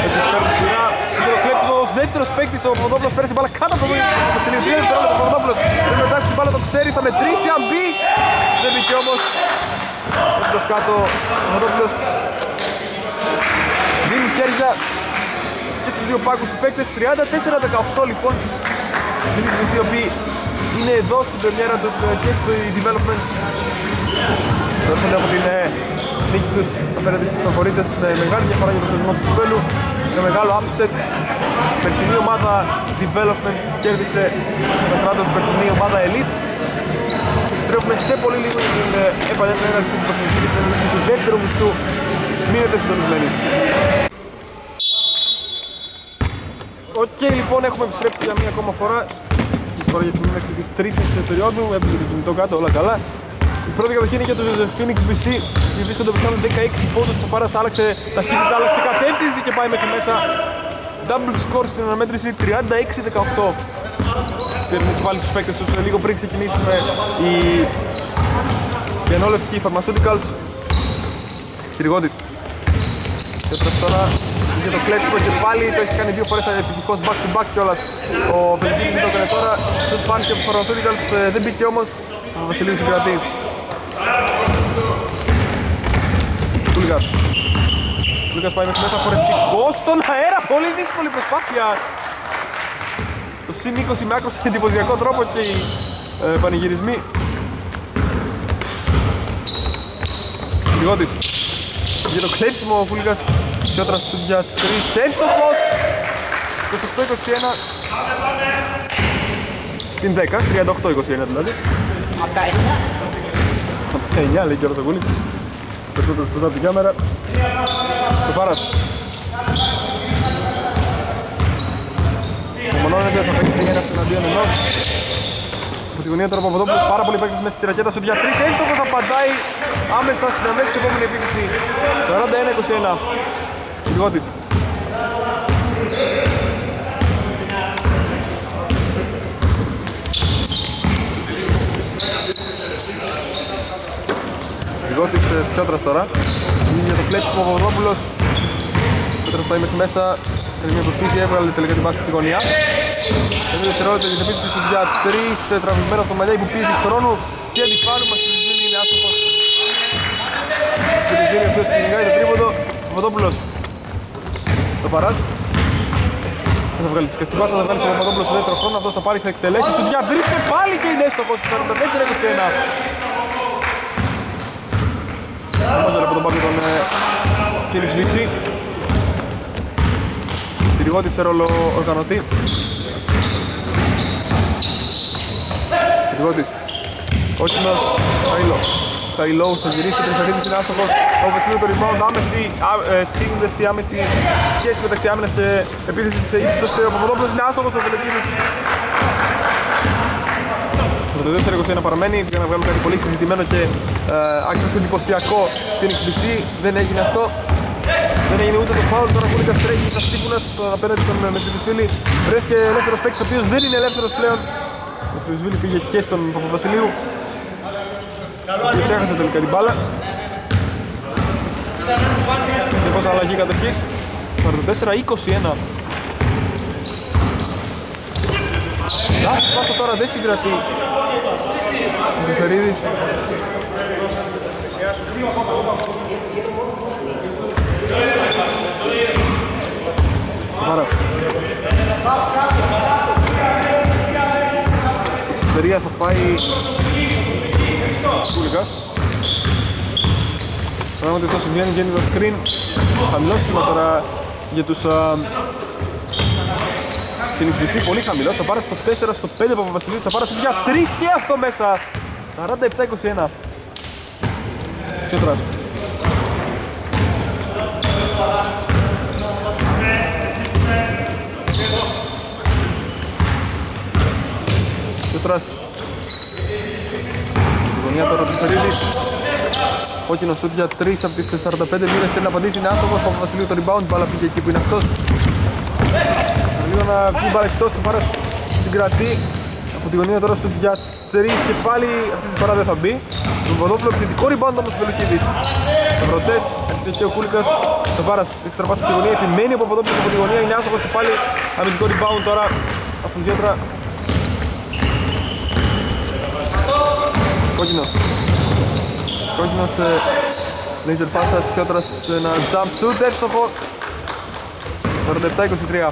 έχει φέρει τη σειρά δεύτερος παίκτης, ο Παπαδόπουλος πέρασε μπάλα κάτω από το Βασιλείο. Τρία δευτερόλεπτα, ο Παπαδόπουλος πρέπει να μετάξει την μπάλα, το ξέρει, θα μετρήσει αν μπει. Δεν μπήκε όμως. Έφτας κάτω, ο Παπαδόπουλος δίνει χέρια και στους δύο πάγκους οι παίκτες. 34-18 λοιπόν. Φίλοι οι οποίοι είναι εδώ στην πρεμιέρα τους ε, και στο development. Έρχονται από την ε, νίκη τους απέναντι στους φαβορίτες με μεγάλη διαφορά για το θεσμό του Σουβέλου. Με μεγάλο upset. Η περσινή ομάδα development κέρδισε το κράτος περσινή ομάδα elite. Επιστρέφουμε σε πολύ λίγο για την ε, επανέλευση του παιχνιδιού και την έναρξη του δεύτερου μισού. Μείνετε συντονισμένοι. Οκ, λοιπόν, έχουμε επιστρέψει για μία ακόμα φορά. Τώρα για την έναρξη της τρίτης περίοδου, έπαιζε το κινητό κάτω, όλα καλά. Η πρώτη κατοχή είναι για τους Phoenix BC, οι βρίσκονται μπροστά με 16 πόντους. Ο Πάρας άλλαξε ταχύτητα, άλλαξε κατεύθυνση και πάει μέχρι μέσα. Double score στην αναμέτρηση 36-18. Θέλουμε να βάλει τους παίκτες τους λίγο πριν ξεκινήσουμε οι πιανόλευκοι Pharmaceuticals. Συριγότης. Τέτρας τώρα για το κλέψιμο και πάλι το έχει κάνει δύο φορές επιτυχώς back to back κιόλας. Ο Βελγίνης το έκανε τώρα, στους πάνε και ο Pharmaceuticals ε, δεν μπήκε όμως. Ο Βασιλείου συγκρατεί. Κούλικας. Κούλικας πάει μέχρι μέσα χορευτικός στον αέρα, πολύ δύσκολη προσπάθεια. Το συν 20 με άκρος σε εντυπωσιακό τρόπο και οι ε, πανηγυρισμοί. Λιγότης. Για το κλέψιμο ο Κούλικας Σιώτρας για 3 εύστοχος! 28-21 Συν 10, 38-21 δηλαδή. Από τα 9. Από τα 9 λέει και ο Ρωσοκούλης Περισσότερος μπροστά από την κάμερα. Το Πάρας Ομονώνεται, θα παίξει ένα εναντίον ενός από τη γωνία τώρα ο Παπαδόπουλος πάρα πολύ παίκτης μέσα στη ρακέτα στο για 3 εύστοχος απαντάει άμεσα στην αμέσως επόμενης επίθεσης. 41-21 Λιγότης. Λιγότης Φιότρας τώρα. Είναι για το κλέψιμο ο Παπαδόπουλος Φιότρας πάει μέχρι μέσα Θέλει μια προσπίση, έβγαλε τελικά την πάση στη γωνία Ένα δευτερόλεπτο για την επίθεσης στο για 3 τραβηγμένο από το μαλλιά που πίεση χρόνου και αντιπάλου μας στη Ριζίνη είναι άστοχος. Στη Ριζίνη ο οποίος κυνηγάει το τρίποντο. Ο Παπαδόπουλος. Το παράζ. Δεν θα βγάλει τη σκεφτή πάσα, θα βγάλει στον Παπαδόπουλο στο δεύτερο χρόνο, αυτός θα πάρει, θα εκτελέσει, σου διατρείς και πάλι και είναι εύστοχος, 44-21. Όμως από τον πάγκο τον Φίλιξ Βίση. Συριγότη σε ρόλο οργανωτή. Συριγότης. Κόκκινος, Χαϊλό. Χαϊλό θα γυρίσει, τριχαρίδης είναι άστοχος. Ο Βεσίλου το rebound, άμεση, α- ε, σύνδεση, άμεση σχέση μεταξύ άμυνας και επίθεσης σε ύψος. Ο Παπαδόπουλος είναι άστοχος, ο Βελετίνης. Το 4-21 παραμένει για να βγάλουμε κάτι πολύ συζητημένο και ε, άκρως εντυπωσιακό Phoenix BC. Δεν έγινε αυτό. Δεν έγινε ούτε το φάουλ, τώρα κούλικα τρέχει τα στύπουλας απέναντι στον Μεσβιλισβίλη. Βρέθηκε ελεύθερος παίκτης, ο οποίος δεν είναι ελεύθερος πλέον. Ο Μεσβιλισβίλη πήγε και στον Παπαβασιλείου. Ο οποίος έχασε τελικά την μπάλα. Δυστυχώς αλλαγή κατοχής. 44-21. Λάθος πάσα τώρα δεν συγκρατεί. Ο Κεφερίδης. Τσαπάρας. Στερία θα πάει Κούλικας. Πράγματι αυτό συμβαίνει, βγαίνει το screen. Χαμηλό σήμα τώρα για τους α, την Ιφλησή, πολύ χαμηλό. Θα πάρει στο 4, στο 5 από Βασιλείου. Θα πάρει για 3 και αυτό μέσα. 47-21. Ποιο τράσο; Ποιο τράσο. Η γωνία τώρα του Φερίδης. Κόκκινο σούτ για 3 από τις 45 μήνες θέλει να απαντήσει. Είναι άστοχος. Παπαβασιλείου το rebound. Μπάλα πήγε εκεί που είναι αυτός. Λίγο να βγει μπάλα εκτός, το πάρας συγκρατεί από τη γωνία τώρα στο για 3 και πάλι αυτή τη φορά δεν θα μπει. Τον Παπαδόπουλο επιθετικό rebound όμως ο Βελοχίδης. Ευρωτές, έτσι ο Κούλικας, το Βάρας εξτραπάσει στη γωνία, επιμένει ο Παπαδόπουλος από τη γωνία, είναι άστοχος και πάλι αμυντικό rebound τώρα από τον Ζιέτρα. Κόκκινος. Κόκκινος ε, laser πάσα της Ζιέτρας σε ένα jump shoot, εύστοχο. 47-23.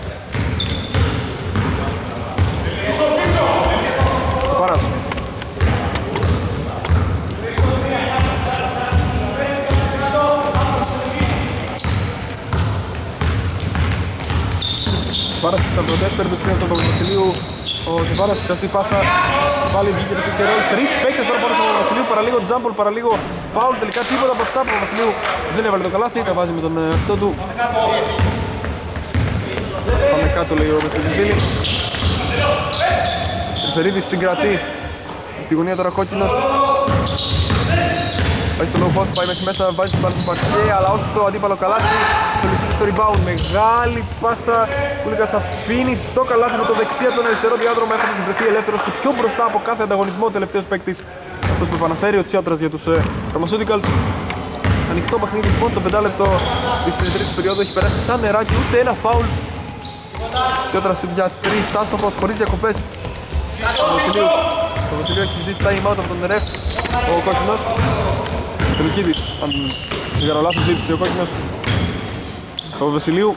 Σαφάρας. Σαφάρας στα πρωτές, παίρνει το από τον Παπαδοσιλείου ο Σαφάρας στη πάσα πάλι βγήκε το pick and roll τρεις παίκτες τώρα πάνω στον Βασιλείου παραλίγο τζάμπολ, παραλίγο φάουλ τελικά τίποτα από αυτά που ο Βασιλείου δεν έβαλε το καλάθι τα βάζει με τον εαυτό του Πάμε κάτω λέει ο Μεσογειτήλη. Ελφερίδης συγκρατεί. Τη γωνία τώρα κόκκινος. Βάζει το low post, πάει μέχρι μέσα, βάζει την μπάλα στο παρκέ, αλλά όχι στο αντίπαλο καλάθι. Το λυκίκι στο rebound, μεγάλη πάσα. Κούλικας αφήνει στο καλάθι με το δεξί από τον αριστερό διάδρομο έχοντας βρεθεί ελεύθερος και πιο μπροστά από κάθε ανταγωνισμό ο τελευταίος παίκτης. Αυτός που επαναφέρει ο Τσιάτρας για τους ε, Pharmaceuticals. Ανοιχτό παιχνίδι λοιπόν, το 5 λεπτό της τρίτης περίοδου. Έχει περάσει σαν νεράκι, ούτε ένα φάουλ. Τσιότρα σουτ για τρεις άστοχος χωρίς διακοπές. Ο Βασιλείος Ο Βασιλείος έχει ζητήσει time out από τον ρεφ Ο κόκκινος. Τελικίδης Αν δεν κάνω λάθος ζήτησε ο κόκκινος Ο Βασιλείου.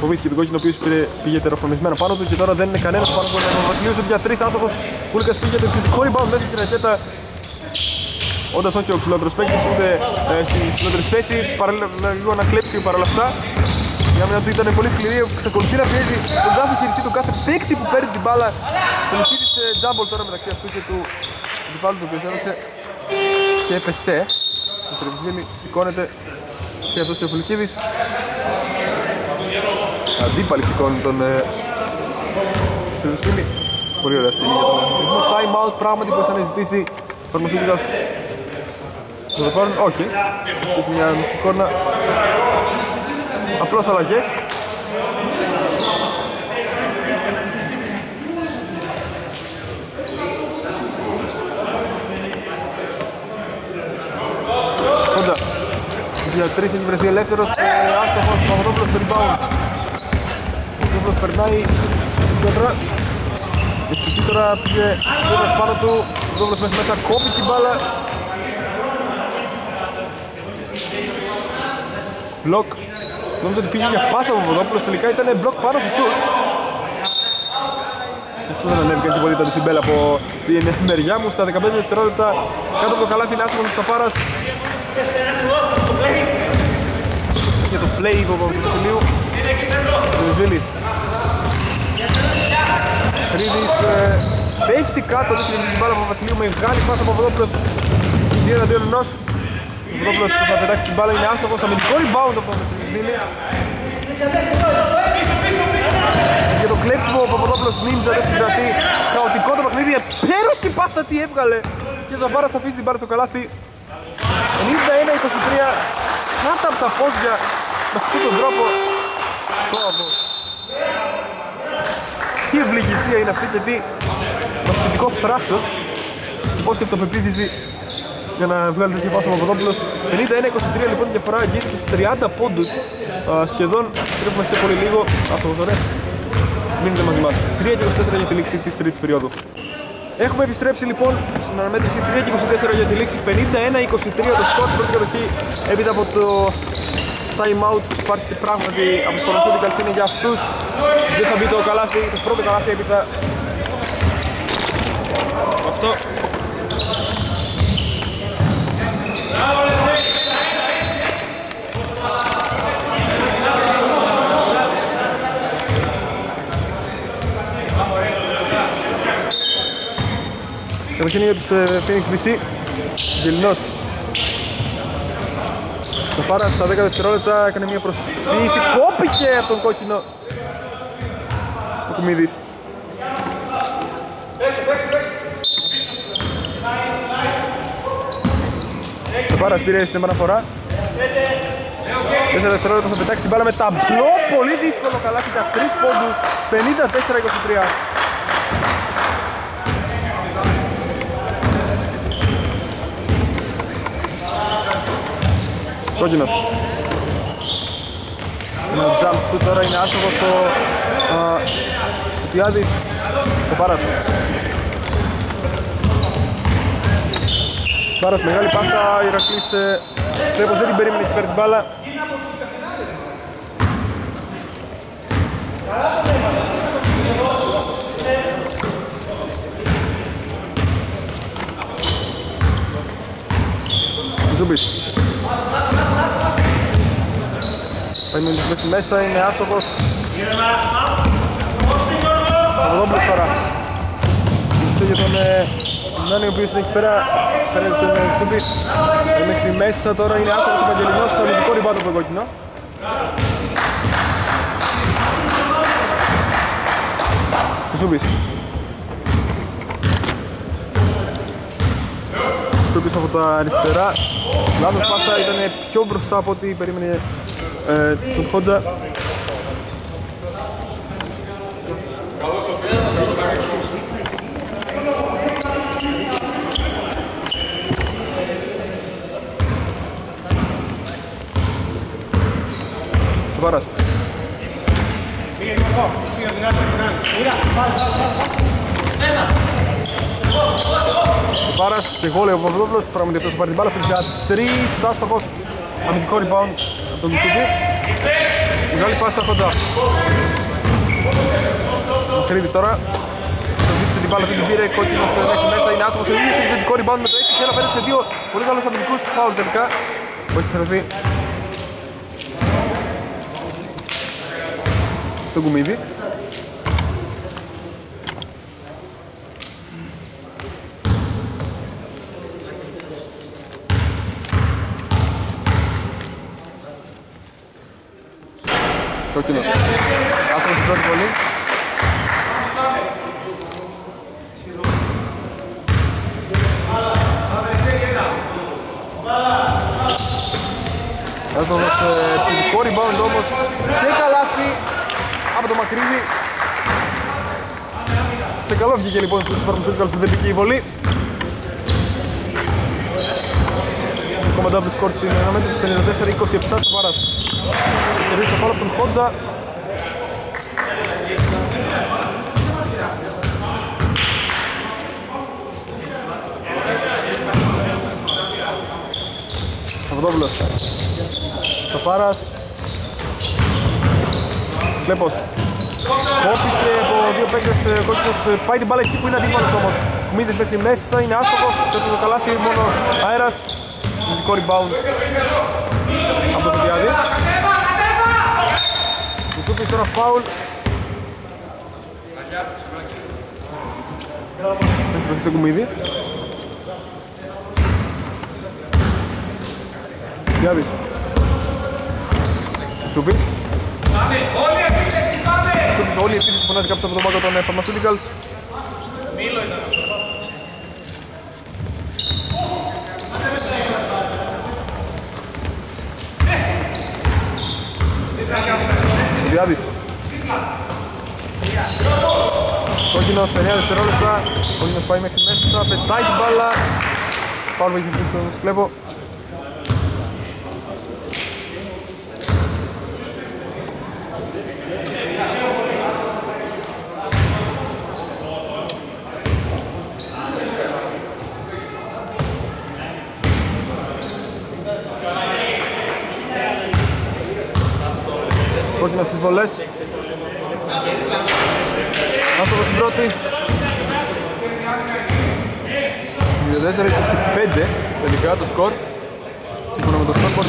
Φοβήθηκε τον κόκκινο ο οποίος πήρε, πήγε τεροχρονισμένα πάνω του και τώρα δεν είναι κανένας πάνω του. Ο Βασιλείος σουτ για τρεις άστοχος Κούλικας πήγε το επιθετικό rebound μέσα στην ρετέτα Όντας όχι ο ψηλότερος παίκτης ούτε ε, στην ψηλότερη θέση. Παράλληλα λίγο να κλέψει παρόλα αυτά. Η άμυνα του ήταν πολύ σκληρή, ξεκολουθεί να πιέζει. Τον κάθε χειριστή, τον κάθε παίκτη που παίρνει την μπάλα. Τον σε τζάμπολ τώρα μεταξύ αυτού και του αντιπάλου του οποίου έδωξε και έπεσε. Ο Στρεβισβίλη σηκώνεται και αυτός και ο Φουλικίδης. Αντίπαλοι σηκώνει τον ε, Στρεβισβίλη. Πολύ ωραία σκηνή για τον αθλητισμό. Time out πράγματι που είχαν ζητήσει φαρμοσύντικας. Θα το πάρουν, όχι. Έχει μια εικόνα Απλώς αλλαγές. 2-3, έχει βρεθεί ελεύθερος, ε, άστοχος, Παπαδόπουλος στο rebound. Παπαδόπουλος περνάει κέντρα. Δευτυχή τώρα πήγε κέντρας πάνω του, Παπαδόπουλος μέχρι μέσα, κόβει την μπάλα. Μπλοκ, νόμιζα ότι πήγε για πάσα ο Παπαδόπουλος, τελικά ήταν μπλοκ πάνω στο σουτ. Αυτό δεν ανέβηκε και πολύ το Τιμπέλ από την μεριά μου στα 15 δευτερόλεπτα κάτω από το καλάθι είναι άσχημα Μουσταφάρας Σαφάρας. Για το play από τον Βασιλείου. Βίλη. Χρήδης ε, πέφτει κάτω, δεν συνεχίζει την μπάλα από τον Βασιλείου, μεγάλη πάσα από Παπαδόπουλος. Δύο εναντίον ενός. Ο Παπαδόπουλος θα πετάξει την μπάλα, είναι άστοχος, αμυντικό rebound από τον Βασιλείου. Για το κλέψιμο ο Παπαδόπουλος Νίντζα δεν συγκρατεί Χαοτικό το παιχνίδι, επέρωση πάσα τι έβγαλε Και ο Ζαφάρας θα αφήσει την πάρει στο καλάθι 91-23 Κάτω από τα πόδια Με αυτόν τον τρόπο. Κόβω Τι ευληγησία είναι αυτή και τι Μασιτικό θράσος. Πόση αυτοπεποίθηση για να βγάλει τέτοια πάσα ο Παπαδόπουλος. 51-23 λοιπόν διαφορά αγγίζει στους 30 πόντους. Σχεδόν τρέχουμε σε πολύ λίγο. Αυτό το ρε μείνετε μαζί μας. 3-24 για τη λήξη της τρίτης περίοδου Έχουμε επιστρέψει λοιπόν στην αναμέτρηση 3-24 για τη λήξη. 51-23 το σκορ στην πρώτη κατοχή. Έπειτα από το time out υπάρχει και πράγματι από τους Pharmaceuticals είναι για αυτούς. Δεν θα μπει το καλάθι, το πρώτο καλάθι έπειτα. Αυτό Καταρχήν για τους ε, Phoenix BC Γελινός Σαφάρας στα 10 δευτερόλεπτα έκανε μια προσποίηση Κόπηκε από τον κόκκινο. Ο Κουμίδης Σαφάρας πήρε στην επαναφορά. 4 δευτερόλεπτα θα πετάξει την μπάλα με ταμπλό Πολύ δύσκολο καλάκι για 3 πόντους. 54-23 Κόκκινος. Ένα jump shoot τώρα είναι άστοχος ο, α, ο Τιάδης. Τσαπάρας. Τσαπάρας μεγάλη πάσα, η Ηρακλής ε, Στρέπος δεν την περίμενε εκεί πέρα την μπάλα. Ζούμπης. Παίρνει την μέση μέσα, είναι άστοχος. Παπαδόπουλος τώρα. Μισό για τον ε, Νάνη ο οποίος είναι εκεί πέρα. Παίρνει τον ε, Ζούμπη. Ε, Μέχρι μέσα τώρα είναι άστοχος ο Παγγελινός στο αμυντικό ριμπάτο από το κόκκινο. Ζούμπης. Σούπης από τα αριστερά. Λάθος πάσα ήταν πιο μπροστά από ό,τι περίμενε ε, τον Χόντζα. Τσοπάρας. Πάρας και γόλε ο Παπαδόπουλος, πράγματι αυτός θα πάρει την μπάλα, φύγει για τρεις, άστοχος, αμυντικό rebound από τον Κουστούκη. Μεγάλη πάσα κοντά. Μακρύβης τώρα, το ζήτησε την μπάλα, δεν την πήρε, κόκκινος μέχρι μέσα, είναι άστοχος, είναι ίδιος αμυντικό rebound με το 6 και ένα πέντε σε δύο, πολύ καλός αμυντικούς, φάουλ τελικά, που έχει φερθεί στον κουμίδι. Κόκκινος. Άστοχος στην πρώτη βολή. Άστοχος ε, επιθετικό rebound όμως και καλάθι από το Μακρύβι. Σε καλό βγήκε λοιπόν στους Pharmaceuticals στην τελική βολή. Ακόμα double score στην αναμέτρηση 54-27 στο Πάρας. Κερδίζει το φάλο από τον Χόντζα. Σαββατόπουλος. Σαφάρας. Κλέπος. Κόπηκε από δύο παίκτες ε, κόκκινος. ε, Πάει την μπάλα εκεί που είναι αντίπαλος όμως. Κουμίδης μέχρι μέσα, είναι άστοχος. Τέτοιο το καλάθι, μόνο αέρας. Ειδικό rebound από το Διάδη. Κουτσούπης τώρα φάουλ. Έχει βρεθεί στο κουμίδι. Διάδης. Κουτσούπης. Όλοι επίθεση πάμε! Κουτσούπης, όλη η επίθεση φωνάζει κάποιος από τον πάγκο των ε, Pharmaceuticals. Ο Διάδης. Κόκκινος 9 δευτερόλεπτα. Κόκκινος πάει μέχρι μέσα, πετάει την μπάλα. Πάω που έχει βρει στον Σκλέπο. Κόκκινος στις βολές. Άστοχος στην πρώτη. 2-4-25 τελικά το σκορ. Σύμφωνα με το σκορ.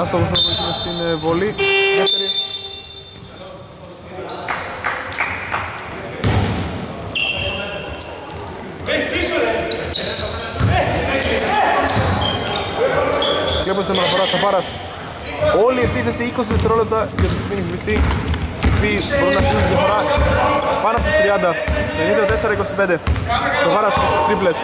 Άστοχος ο Κόκκινος στην ε, βολή. Δεύτερη. Σκέπος στην μεταφορά Τσαπάρας. Όλη η επίθεση 20 δευτερόλεπτα για τους Phoenix BC. Οι οποίοι μπορούν να στείλουν τη διαφορά πάνω από τους 30. 54-25. Τσαπάρας τρίπλες.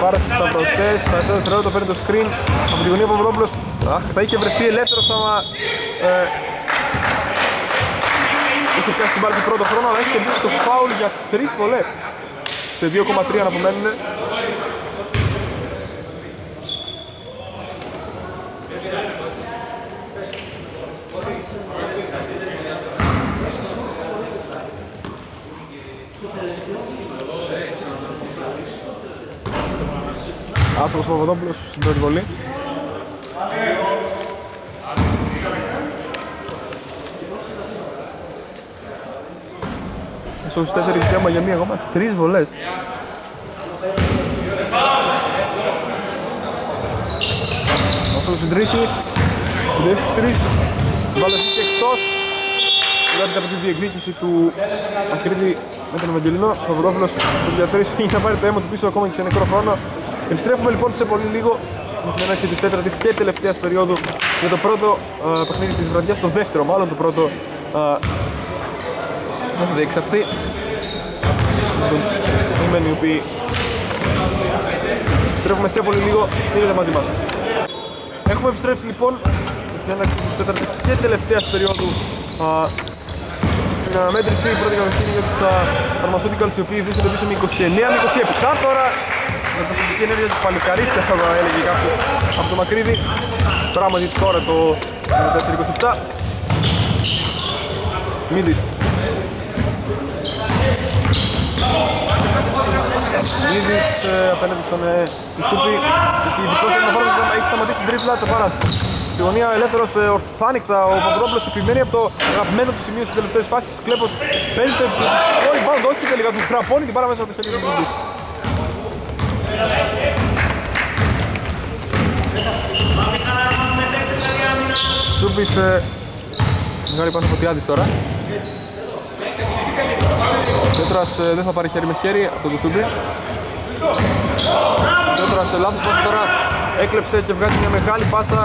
Πάρασε στα πρωτές, στα 7 δευτερόλεπτα παίρνει το screen από τη γωνία Παπαδόπουλος. Αχ, θα είχε βρεθεί ελεύθερος άμα ε, είχε πιάσει την μπάλα του πρώτο χρόνο, αλλά έχει κερδίσει το φάουλ για τρεις βολές. σε 2,3 να απομένουν. Άστοχος Παπαδόπουλος στην πρώτη βολή. Στους 4 δικαίωμα για μία ακόμα, τρεις βολές. Αυτό στην τρίτη, δεύτερη τρεις, βάλε και εκτός. Βλέπετε από τη διεκδίκηση του Ακρίτη με τον Ευαγγελινό, ο Παπαδόπουλος στο διατρής πήγε να πάρει το αίμα του πίσω ακόμα και σε νεκρό χρόνο. Επιστρέφουμε λοιπόν σε πολύ λίγο με την έναρξη της τέταρτης και τελευταίας περίοδου για το πρώτο ε, παιχνίδι της βραδιάς, το δεύτερο μάλλον, το πρώτο ε, δεν θα διεξαχθεί. Τον οι οποίοι επιστρέφουμε σε πολύ λίγο, μείνετε μαζί μας. Έχουμε επιστρέψει λοιπόν με την έναρξη της τέταρτης και τελευταίας περίοδου α, στην αναμέτρηση η πρώτη κατευθύνη για τους Pharmaceuticals οι οποίοι βρίσκονται πίσω με 29 με 27 τώρα με προσωπική ενέργεια του παλικαρίστε θα έλεγε κάποιος. Από το Μακρύδι πράγματι τώρα το 4-27 Μίδης Μίδης ε, απέναντι στον Ισούπη έχει ειδικός ένα πάρος έχει σταματήσει την τρίπλα Τσαπάρας Στη γωνία ελεύθερος ε, ορθάνικτα. Ο Παπαδόπουλος επιμένει από το αγαπημένο του σημείο στις τελευταίες φάσεις. Κλέπος παίζει το επιθετικό rebound όχι τελικά του χραπώνει την πάρα μέσα από της σελίδα του Μίδης Σούπης ε, Μεγάλη πάσα Φωτιάδης τώρα. Τέτρας ε, δεν θα πάρει χέρι με χέρι από τον Σούπη Τέτρας σε λάθος πάσα τώρα. Έκλεψε και βγάζει μια μεγάλη πάσα.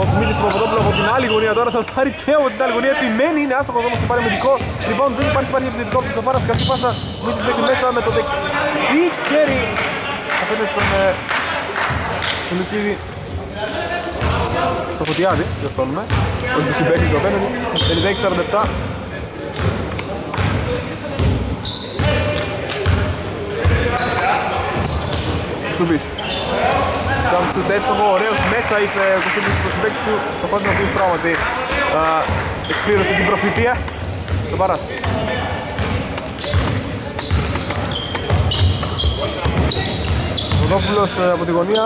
Ο Μίδης του Παπαδόπουλου από την άλλη γωνία τώρα θα πάρει και από την άλλη γωνία. Επιμένει είναι άστοχος όμως και πάρει μυντικό λοιπόν δεν υπάρχει υπάρχει επιθετικό. Από τον Τσαπάρα σκαφή πάσα. Μίδης μέχρι μέσα με το δεξί χέρι απέναντι στον ε, Λουκίδη στο Φωτιάδη, διορθώνουμε όχι του συμπαίκτης του απέναντι. 56-47 Σούμπης Σαν σουτ εύστοχο, ωραίος μέσα είπε ο Κουσούμπης στο συμπέκτη του στο φάσμα ο οποίος πράγματι εκπλήρωσε την προφητεία. Στο παράς Ο Δόπουλος ε, από τη γωνία.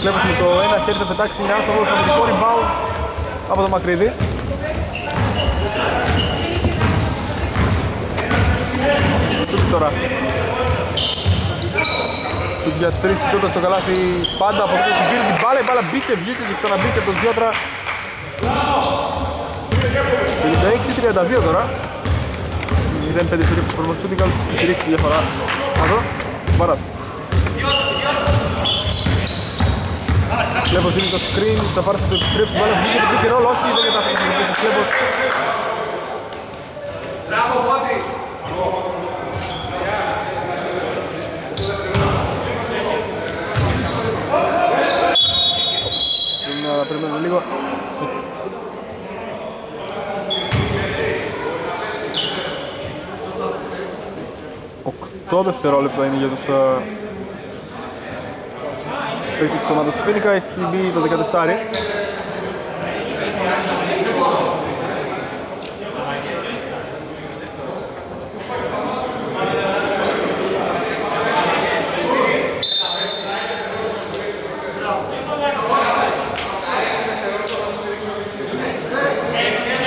Κλέπος με το ένα χέρι θα πετάξει μια άστοχος από την rebound από το Μακρύδι. Σούμπης τώρα. Σουτ για τρεις κοιτώντας το καλάθι πάντα από αυτό την πήρε την μπάλα, η μπάλα μπήκε, βγήκε και ξαναμπήκε από τον Διότρα 56-32 τώρα. 0-5 στο ρίξο Πορμοτσούτικαλς, έχει ρίξει τη διαφορά. Εδώ, Βαράς Κλέπος δίνει το screen, θα πάρει το επιστρέψει, μπάλα βγήκε το πήκε ρόλο, όχι δεν ήταν αυτό το Κλέπος Μπράβο, Βότη! να περιμένουμε λίγο. 8 δευτερόλεπτα είναι για τους uh, παίκτες της ομάδας του Φίνικα, έχει μπει το 14.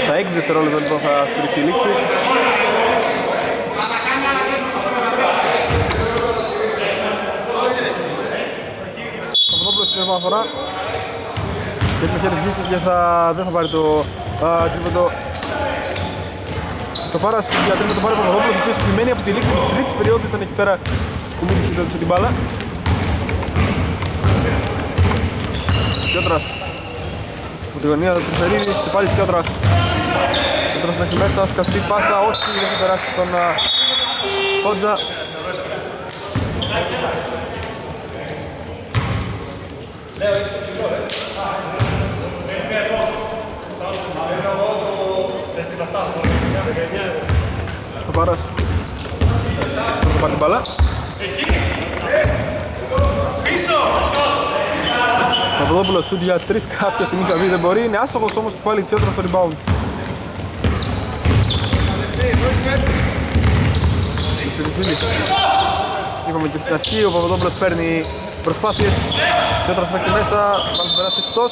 Στα 6 δευτερόλεπτα λοιπόν θα στηριχθεί η λήξη. Παπαδόπουλος στην επαναφορά. Και έχει χέρι βγήκε και θα, δεν θα πάρει το τρίποντο. Στο πάρας για τρίποντο πάρει ο Παπαδόπουλος, ο οποίος επιμένει από τη λήξη της τρίτης περίοδου ήταν εκεί πέρα που μίλησε και την μπάλα. Πιότρας από τη γωνία του Φερίδης και πάλι Πιότρας Πιότρας μέχρι μέσα, σκαστή πάσα, όχι δεν θα περάσει στον Χότζα Σαπάρας θα πάρεις την μπάλα. Παπαδόπουλος σουτ για τρεις κάποια στιγμή θα δει δεν μπορεί. Είναι άστοχος όμως και πάλι Τσιότρα στο rebound. Σιριζίλης. Είπαμε και στην αρχή, ο Παπαδόπουλος παίρνει προσπάθειες. Τσιότρας μέχρι μέσα, βάλει περάσει εκτός,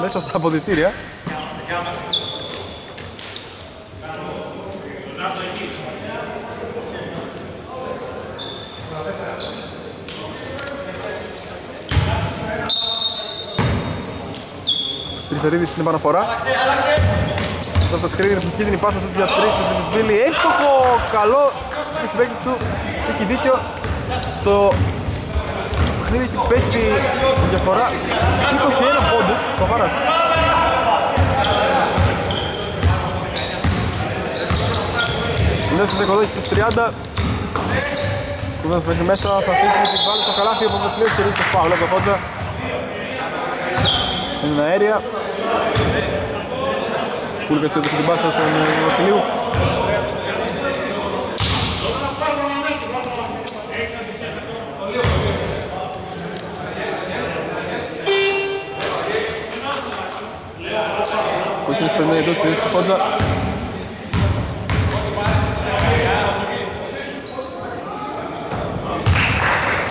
μέσα στα αποδητήρια. Τρισερίδης στην επαναφορά. Από τα σκρίνη έχει κίνδυνη πάσα στο για 3 με την Σβίλη. Εύστοχο, καλό. Η συμπέκτη του έχει δίκιο. Το παιχνίδι έχει πέσει τη διαφορά 21 πόντους. Το Βάρας. Είναι στους 10 στους 30. Κουβέντας μέχρι μέσα, θα αφήσει την βάλει στο καλάθι από τον Βασιλείο και ρίξει το φάουλ από το Χόντζα. Είναι αέρια. Κούλκας και την πάσα στον ε, Βασιλείου. Κούκκινος περνάει εδώ στη του Χόντζα.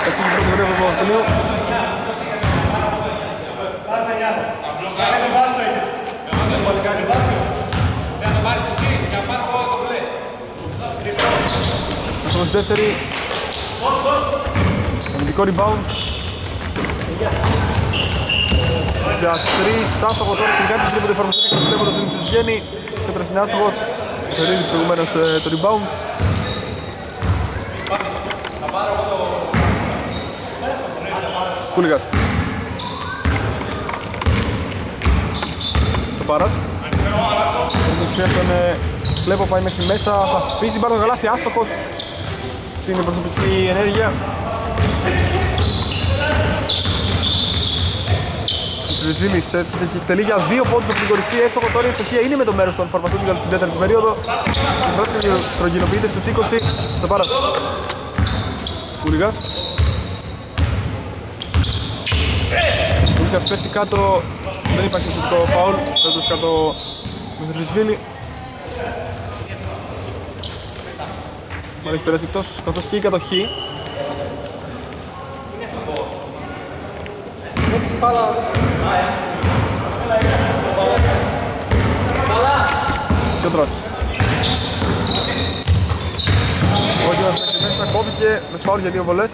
Έτσι είναι η πρώτη γρήγορα του Βασιλείου. Έχουμε στη δεύτερη. Αμυντικό rebound. Για τρεις, άστοχο τώρα στην κάτι τρίποντο εφαρμοστεί και βλέποντας είναι της βγαίνει. Σε πράσινη άστοχος. Φερίδης προηγουμένως ε, το rebound. Κούλιγας. Τσαπάρας. Ο Σμιάς τον ε, βλέπω πάει μέχρι μέσα, θα αφήσει την πάρει το καλάθι άστοχος στην προσωπική ενέργεια. Ο Τριζίλης τελεί για δύο πόντους από την κορυφή, εύστοχο τώρα η ευστοχία είναι με το μέρος των Pharmaceutical στην τέταρτη περίοδο. Η πρώτη στρογγυλοποιείται στους 20, Τσαπάρας. Κούλιγας. Κούλιγας πέφτει κάτω, δεν υπάρχει το φάουλ, πέφτεις κάτω με Τριζίλη. Μ' έχει περάσει εκτός, καθώς και η κατοχή. Κέντρος. Ο Όγιας μέχρι μέσα κόβηκε με φάουλ για δύο βολές.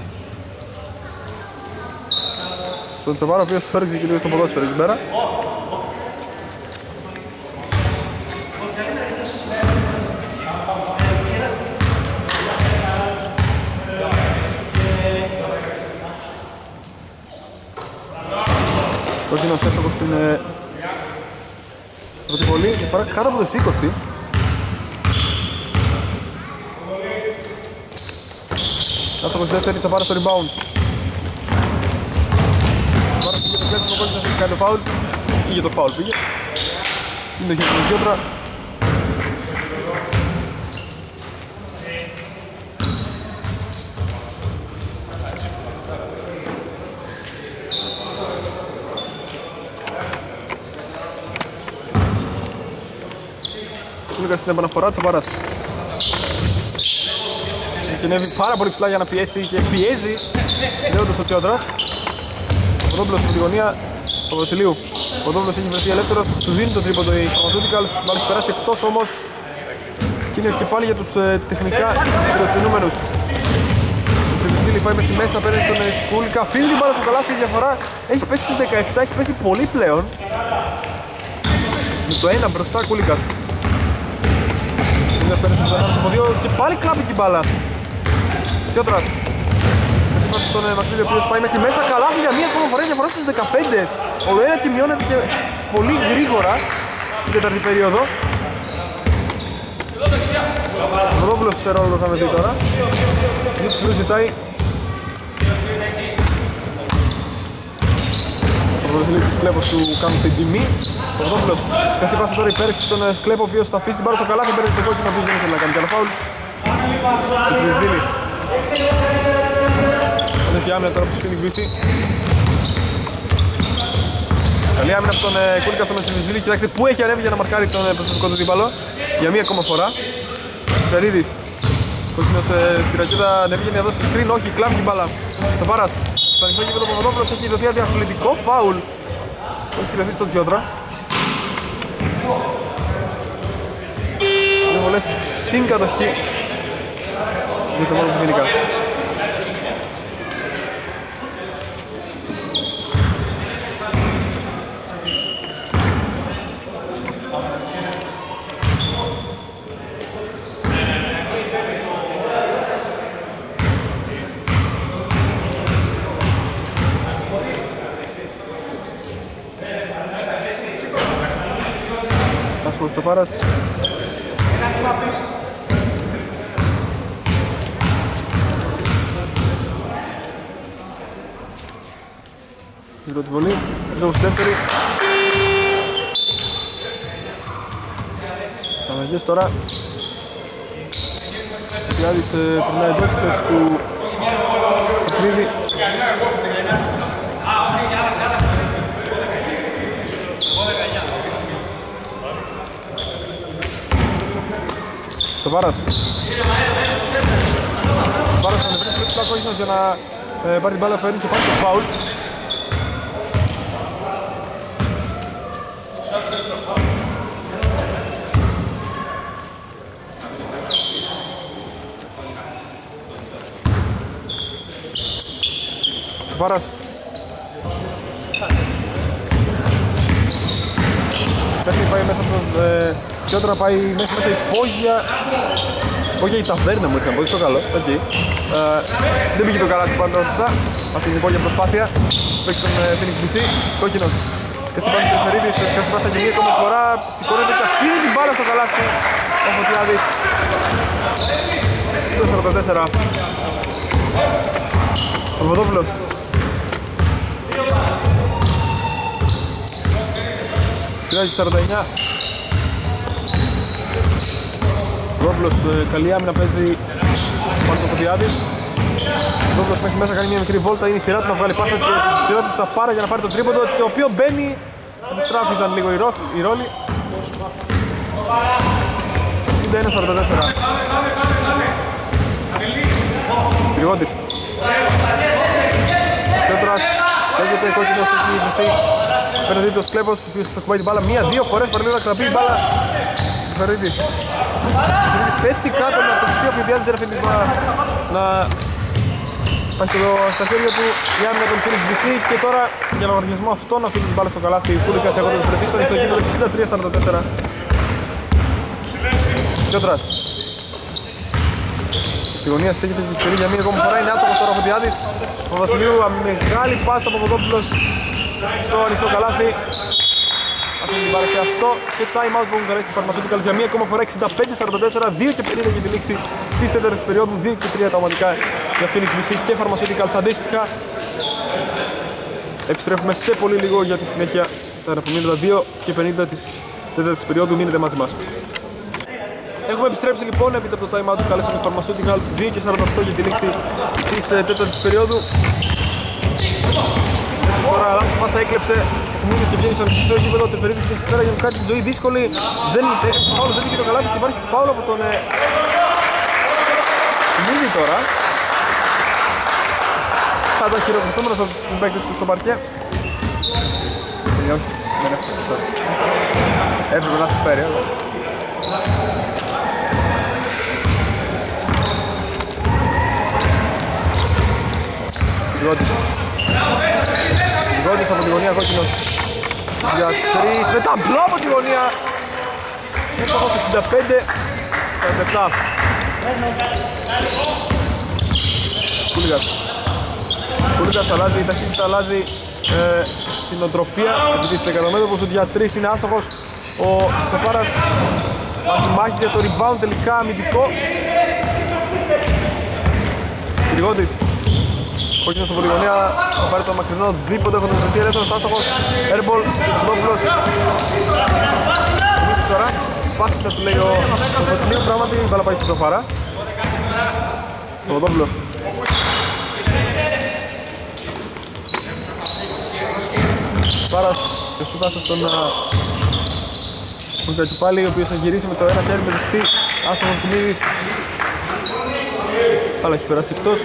Τον Τσαβάρο ο οποίος το έριξε και λίγο στο ποδόσφαιρο εκεί πέρα. Κόκκινος εύστοχος στην ε, πρώτη βολή και παρά κάτω από τους 20. Άστοχος στη δεύτερη, Τσαπάρα στο rebound. Τσαπάρα πήγε το κλέψιμο, ο Κόκκινος έχει κάνει το φάουλ. Πήγε το φάουλ, πήγε. Είναι το χέρι του Γιώτρα. Κούλικα στην επαναφορά της Τσαπάρας. Συνέβη πάρα πολύ ψηλά για να πιέσει και πιέζει λέοντας ο Τσιόδρας. Ο Ποδόπουλος στην γωνία του Βασιλείου. Ο Ποδόπουλος έχει βρεθεί ελεύθερος, του δίνει το τρίποντο η Pharmaceuticals, μάλλον έχει περάσει εκτός όμως. Και είναι και πάλι για τους ε, τεχνικά φιλοξενούμενους. Ο Σεβιστήλη πάει μέχρι μέσα, παίρνει τον ε, Κούλικα, αφήνει την μπάλα στο καλάθι, η διαφορά έχει πέσει στις 17, έχει πέσει πολύ πλέον. Με το ένα μπροστά Κούλικας. Κούλικας παίρνει στον ένα από δύο και πάλι κλάπει την μπάλα. Σιότρας. Είμαστε στον ε, Μακρύδη ο οποίος πάει μέχρι μέσα καλά για μία ακόμα φορά διαφορά στους 15. Όλο ένα και μειώνεται και πολύ γρήγορα στην τέταρτη περίοδο. Ο Παπαδόπουλος σε ρόλο θα με δει τώρα. Νίκης Λου ζητάει. Ο Παπαδόπουλος Κλέπος του κάνουν την τιμή. Ο Παπαδόπουλος σκαστή πάσα τώρα υπέρ στον ε, Κλέπο ο οποίος θα αφήσει την πάρα στο καλάθι. Παίρνει το κόκκινο ο οποίος δεν ήθελε να κάνει κανένα φάουλ. Ο Τριζίλη Έχει άμυνα τώρα από τη Phoenix BC. Καλή άμυνα από τον ε, Κούλικα στον Μεσημισβίλη. Κοιτάξτε πού έχει ανέβει για να μαρκάρει τον ε, προσωπικό του δίπαλο. Για μία ακόμα φορά. Φερίδης. Κόκκινος ε, στη ρακέτα ανέβηκε να δώσει screen. Όχι, κλάβει την μπάλα. Θα πάρας. Στο ανοιχτό γήπεδο Παπαδόπουλος έχει δοθεί αντιαθλητικό φάουλ. Έχει κλεθεί στον Τζιόδρα. Δύο βολές συν κατοχή για το μόνο του Φινικά. Άσκος στο πάρας. Η πρώτη βολή, Ριζόγος στη δεύτερη. Καναγιές τώρα. Ο Πιάδης ε, περνάει εντός της θέσης του Πετρίδη. Σοβάρας. Σοβάρας θα ανεβαίνει πρέπει τα κόκκινος για να ε, πάρει την μπάλα παίρνει και πάρει το φάουλ. Σοβάρας. Πέφτει πάει μέσα στον ε, Πιότρα πάει μέσα μέσα υπόγεια Υπόγεια η ταβέρνα μου ήρθαν, πολύ στο καλό, οκ ε, Δεν πήγε το καλά του πάντα όρθα Αυτή την υπόγεια προσπάθεια. Παίξει τον ε, Phoenix BC, κόκκινος. Σκαστή πάση του Φερίδης, σκαστή πάσα για μία ακόμα φορά Σηκώνεται και αφήνει την μπάλα στο καλάθι. Ο Φωτιάδης. Στο 44 Ο Βοδόπουλος Κυράκι 49 Ρόμπλος ε, καλή άμυνα παίζει πάνω στο Φωτιάδης Ρόμπλος μέχρι μέσα κάνει μια μικρή βόλτα, είναι η σειρά του να βγάλει πάσα και η σειρά του θα πάρει για να πάρει το τρίποντο το οποίο μπαίνει. Αντιστράφησαν λίγο οι, ρό, οι ρόλοι. 61-44 Συριγότης Σέτρας στέκεται, κόκκινος έχει βρεθεί Παίρνει το Σκλέπος, ο οποίος θα κουμπάει την μπάλα. Μία-δύο φορές παραλίγο να κρατεί η μπάλα Φερίδης Φερίδης πέφτει κάτω με αυτοξία ο Φιδιάδης δεν αφήνει να, να πάει στο, στα χέρια του η άμυνα των Phoenix BC και τώρα για λογαριασμό αυτό να αφήνει την μπάλα στο καλάθι. Κούλικας έχοντας βρεθεί στο ανοιχτό γήπεδο 63-44 Πιότρας Στη γωνία στέκεται και ευκαιρία για μία ακόμα φορά είναι άστοχος τώρα ο Φωτιάδης Ο Βασιλείου μεγάλη πάσα από Παπαδόπουλος στο ανοιχτό καλάθι αφήνει την μπάλα και αυτό και time out που έχουν καλέσει οι Pharmaceuticals για μία ακόμα φορά 65-44, 2 και 50 για τη λήξη της τέταρτης περίοδου, 2 και 3 τα ομαδικά για Phoenix BC και Pharmaceuticals αντίστοιχα. Επιστρέφουμε σε πολύ λίγο για τη συνέχεια τα επόμενα 2 και 50 της τέταρτης περίοδου, μείνετε μαζί μας. Έχουμε επιστρέψει λοιπόν έπειτα από το time out που καλέσαμε οι Pharmaceuticals 2 και 48 για τη λήξη της ε, τέταρτης περίοδου. Τώρα λάθος πάσα έκλεψε ο Μίνης και βγαίνει στο ανοιχτό γήπεδο, ο Τεφερίδης και πέρα για να κάνει τη ζωή δύσκολη. Δεν, ε, φάουλο δεν είχε το καλάθι και υπάρχει φάουλο από τον ε, Μίνη τώρα. Πάντα χειροκροτούμενος από τους παίκτες του στο παρκέ. Ε, όχι, δεν έφτασε τώρα. Έπρεπε να σου φέρει, αλλά... Γρότης. Γρότης από τη γωνία κόκκινος για τρεις με ταμπλό από τη γωνία. Έστοχος 65 47 Κούλιγας Κούλιγας αλλάζει, η ταχύτητα αλλάζει ε, την οτροπία επειδή στο εκατομμέτωπος ότι για τρεις είναι άστοχος. Ο Σεφάρας μάχη για το rebound τελικά αμυντικό. Γρηγότης κόκκινο στην πολυγωνία, θα πάρει το μακρινό δίποτε έχουν βρεθεί ελεύθερος άστοχος, airball, Σαντόπουλος. Τώρα σπάστηκε του λέει ο Βασιλείου, πράγματι η μπάλα πάει στην Τοφάρα. Ο Σαντόπουλος. Πάρας και σου δάσε στον πάλι, ο οποίος θα γυρίσει με το ένα χέρι με δεξί, άστοχος Κουμίδης. Αλλά έχει περάσει εκτός.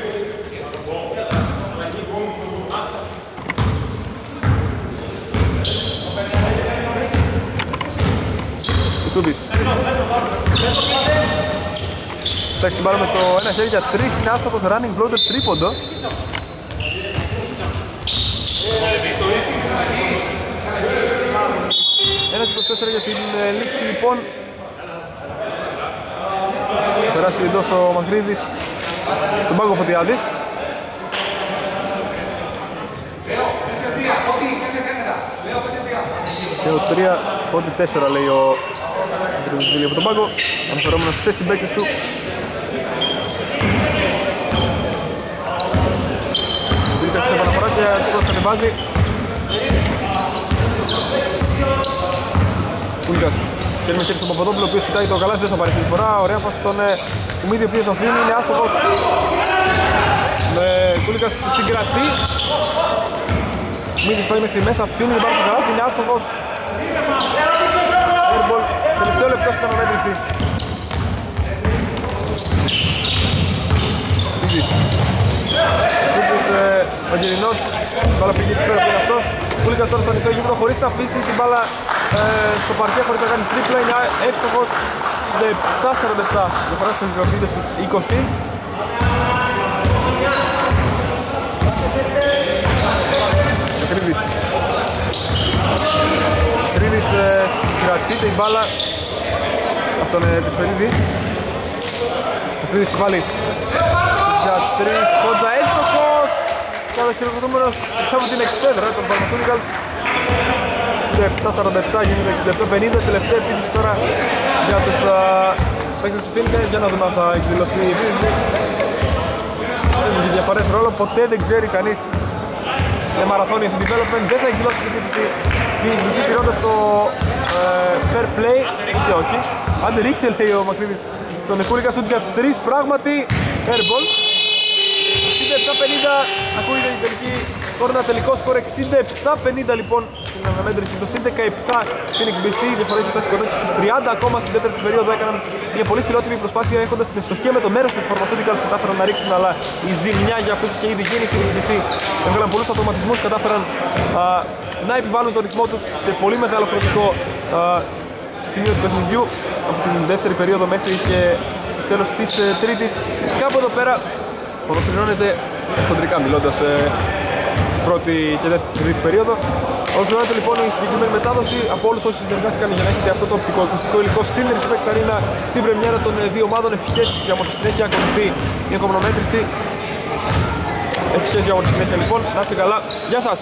Εντάξει την πάρω με το ένα χέρι για τρεις είναι άστοχος running floater τρίποντο. Ένα 24 για την ε, λήξη λοιπόν. Περάσει εντός ο Μαχρίδης στον πάγκο Φωτιάδης. Και ο 3 Φώτη 4 λέει ο Τριβιτζίλη από τον πάγκο. Αναφερόμενος σε συμπαίκτες του Μπήκε στην επαναφορά και αυτός κατεβάζει Κούλικας. Χέρι με χέρι στον Παπαδόπουλο ο οποίος κοιτάει το καλάθι δεν θα πάρει τη φορά Ωραία πάση στον ε, Κουμίδη ο οποίος αφήνει είναι άστοχος. Με Κούλικας συγκρατεί Κουμίδης πάει μέχρι μέσα αφήνει την πάρει στο καλάθι είναι άστοχος. Airball τελευταίο λεπτό στην αναμέτρηση Κούλικας Τσούκης ε, Βαγγελινός Μπάλα πήγε εκεί πέρα που είναι αυτός. Κούλικας τώρα στο ανοιχτό γήπεδο χωρίς να αφήσει την μπάλα ε, στο παρκέ χωρίς να κάνει τρίπλα είναι εύστοχος 7-47 διαφορά στους μικροφίδες στους 20 Κρίδης Κρίδης ε, κρατείται η μπάλα από τον ε, Τεσφαιρίδη Κρίδης του βάλει για τρεις Κόντζα εύστοχος και ο χειροκροτούμενος από την εξέδρα των Pharmaceuticals 67-47 γίνεται 68-50 τελευταία επίθεση τώρα για τους παίκτες του Φίλκα για να δούμε αν θα εκδηλωθεί η επίθεση. Έχει διαφορές ρόλο, ποτέ δεν ξέρει κανείς. Για μαραθώνιο στην development. Δεν θα εκδηλώσει την επίθεση. Η εκδηλωσή πηρώντας το ε, fair play. Και όχι. Αν δεν ρίξε λέει ο Μακρύδης στον Εκούλικα σούτ για τρεις πράγματι airball. 67-50 ακούγεται η τελική κόρνα τελικό σκορ 67-50 λοιπόν στην αναμέτρηση στο συν 17 στην XBC διαφορές του σκορές στους 30 ακόμα στην τέταρτη περίοδο. Έκαναν μια πολύ φιλότιμη προσπάθεια έχοντας την ευστοχία με το μέρος της Pharmaceuticals κατάφεραν να ρίξουν αλλά η ζημιά για αυτούς είχε ήδη γίνει. Στην XBC έβγαλαν πολλούς αυτοματισμούς κατάφεραν α, να επιβάλλουν τον ρυθμό τους σε πολύ μεγάλο χρονικό α, σημείο του παιχνιδιού. Από την δεύτερη περίοδο μέχρι και τέλος της ε, τρίτης. Κάπου εδώ πέρα ολοκληρώνεται χοντρικά μιλώντας ε, πρώτη και δεύτερη περίοδο. Ολοκληρώνεται λοιπόν η συγκεκριμένη μετάδοση από όλους όσοι συνεργάστηκαν για να έχετε αυτό το οπτικό ακουστικό υλικό στην Respect Arena στην πρεμιέρα των ε, δύο ομάδων. Ευχές για μορφή συνέχεια ακολουθεί η εγκομνομέτρηση. Ευχές για μορφή συνέχεια λοιπόν. Να είστε καλά. Γεια σας.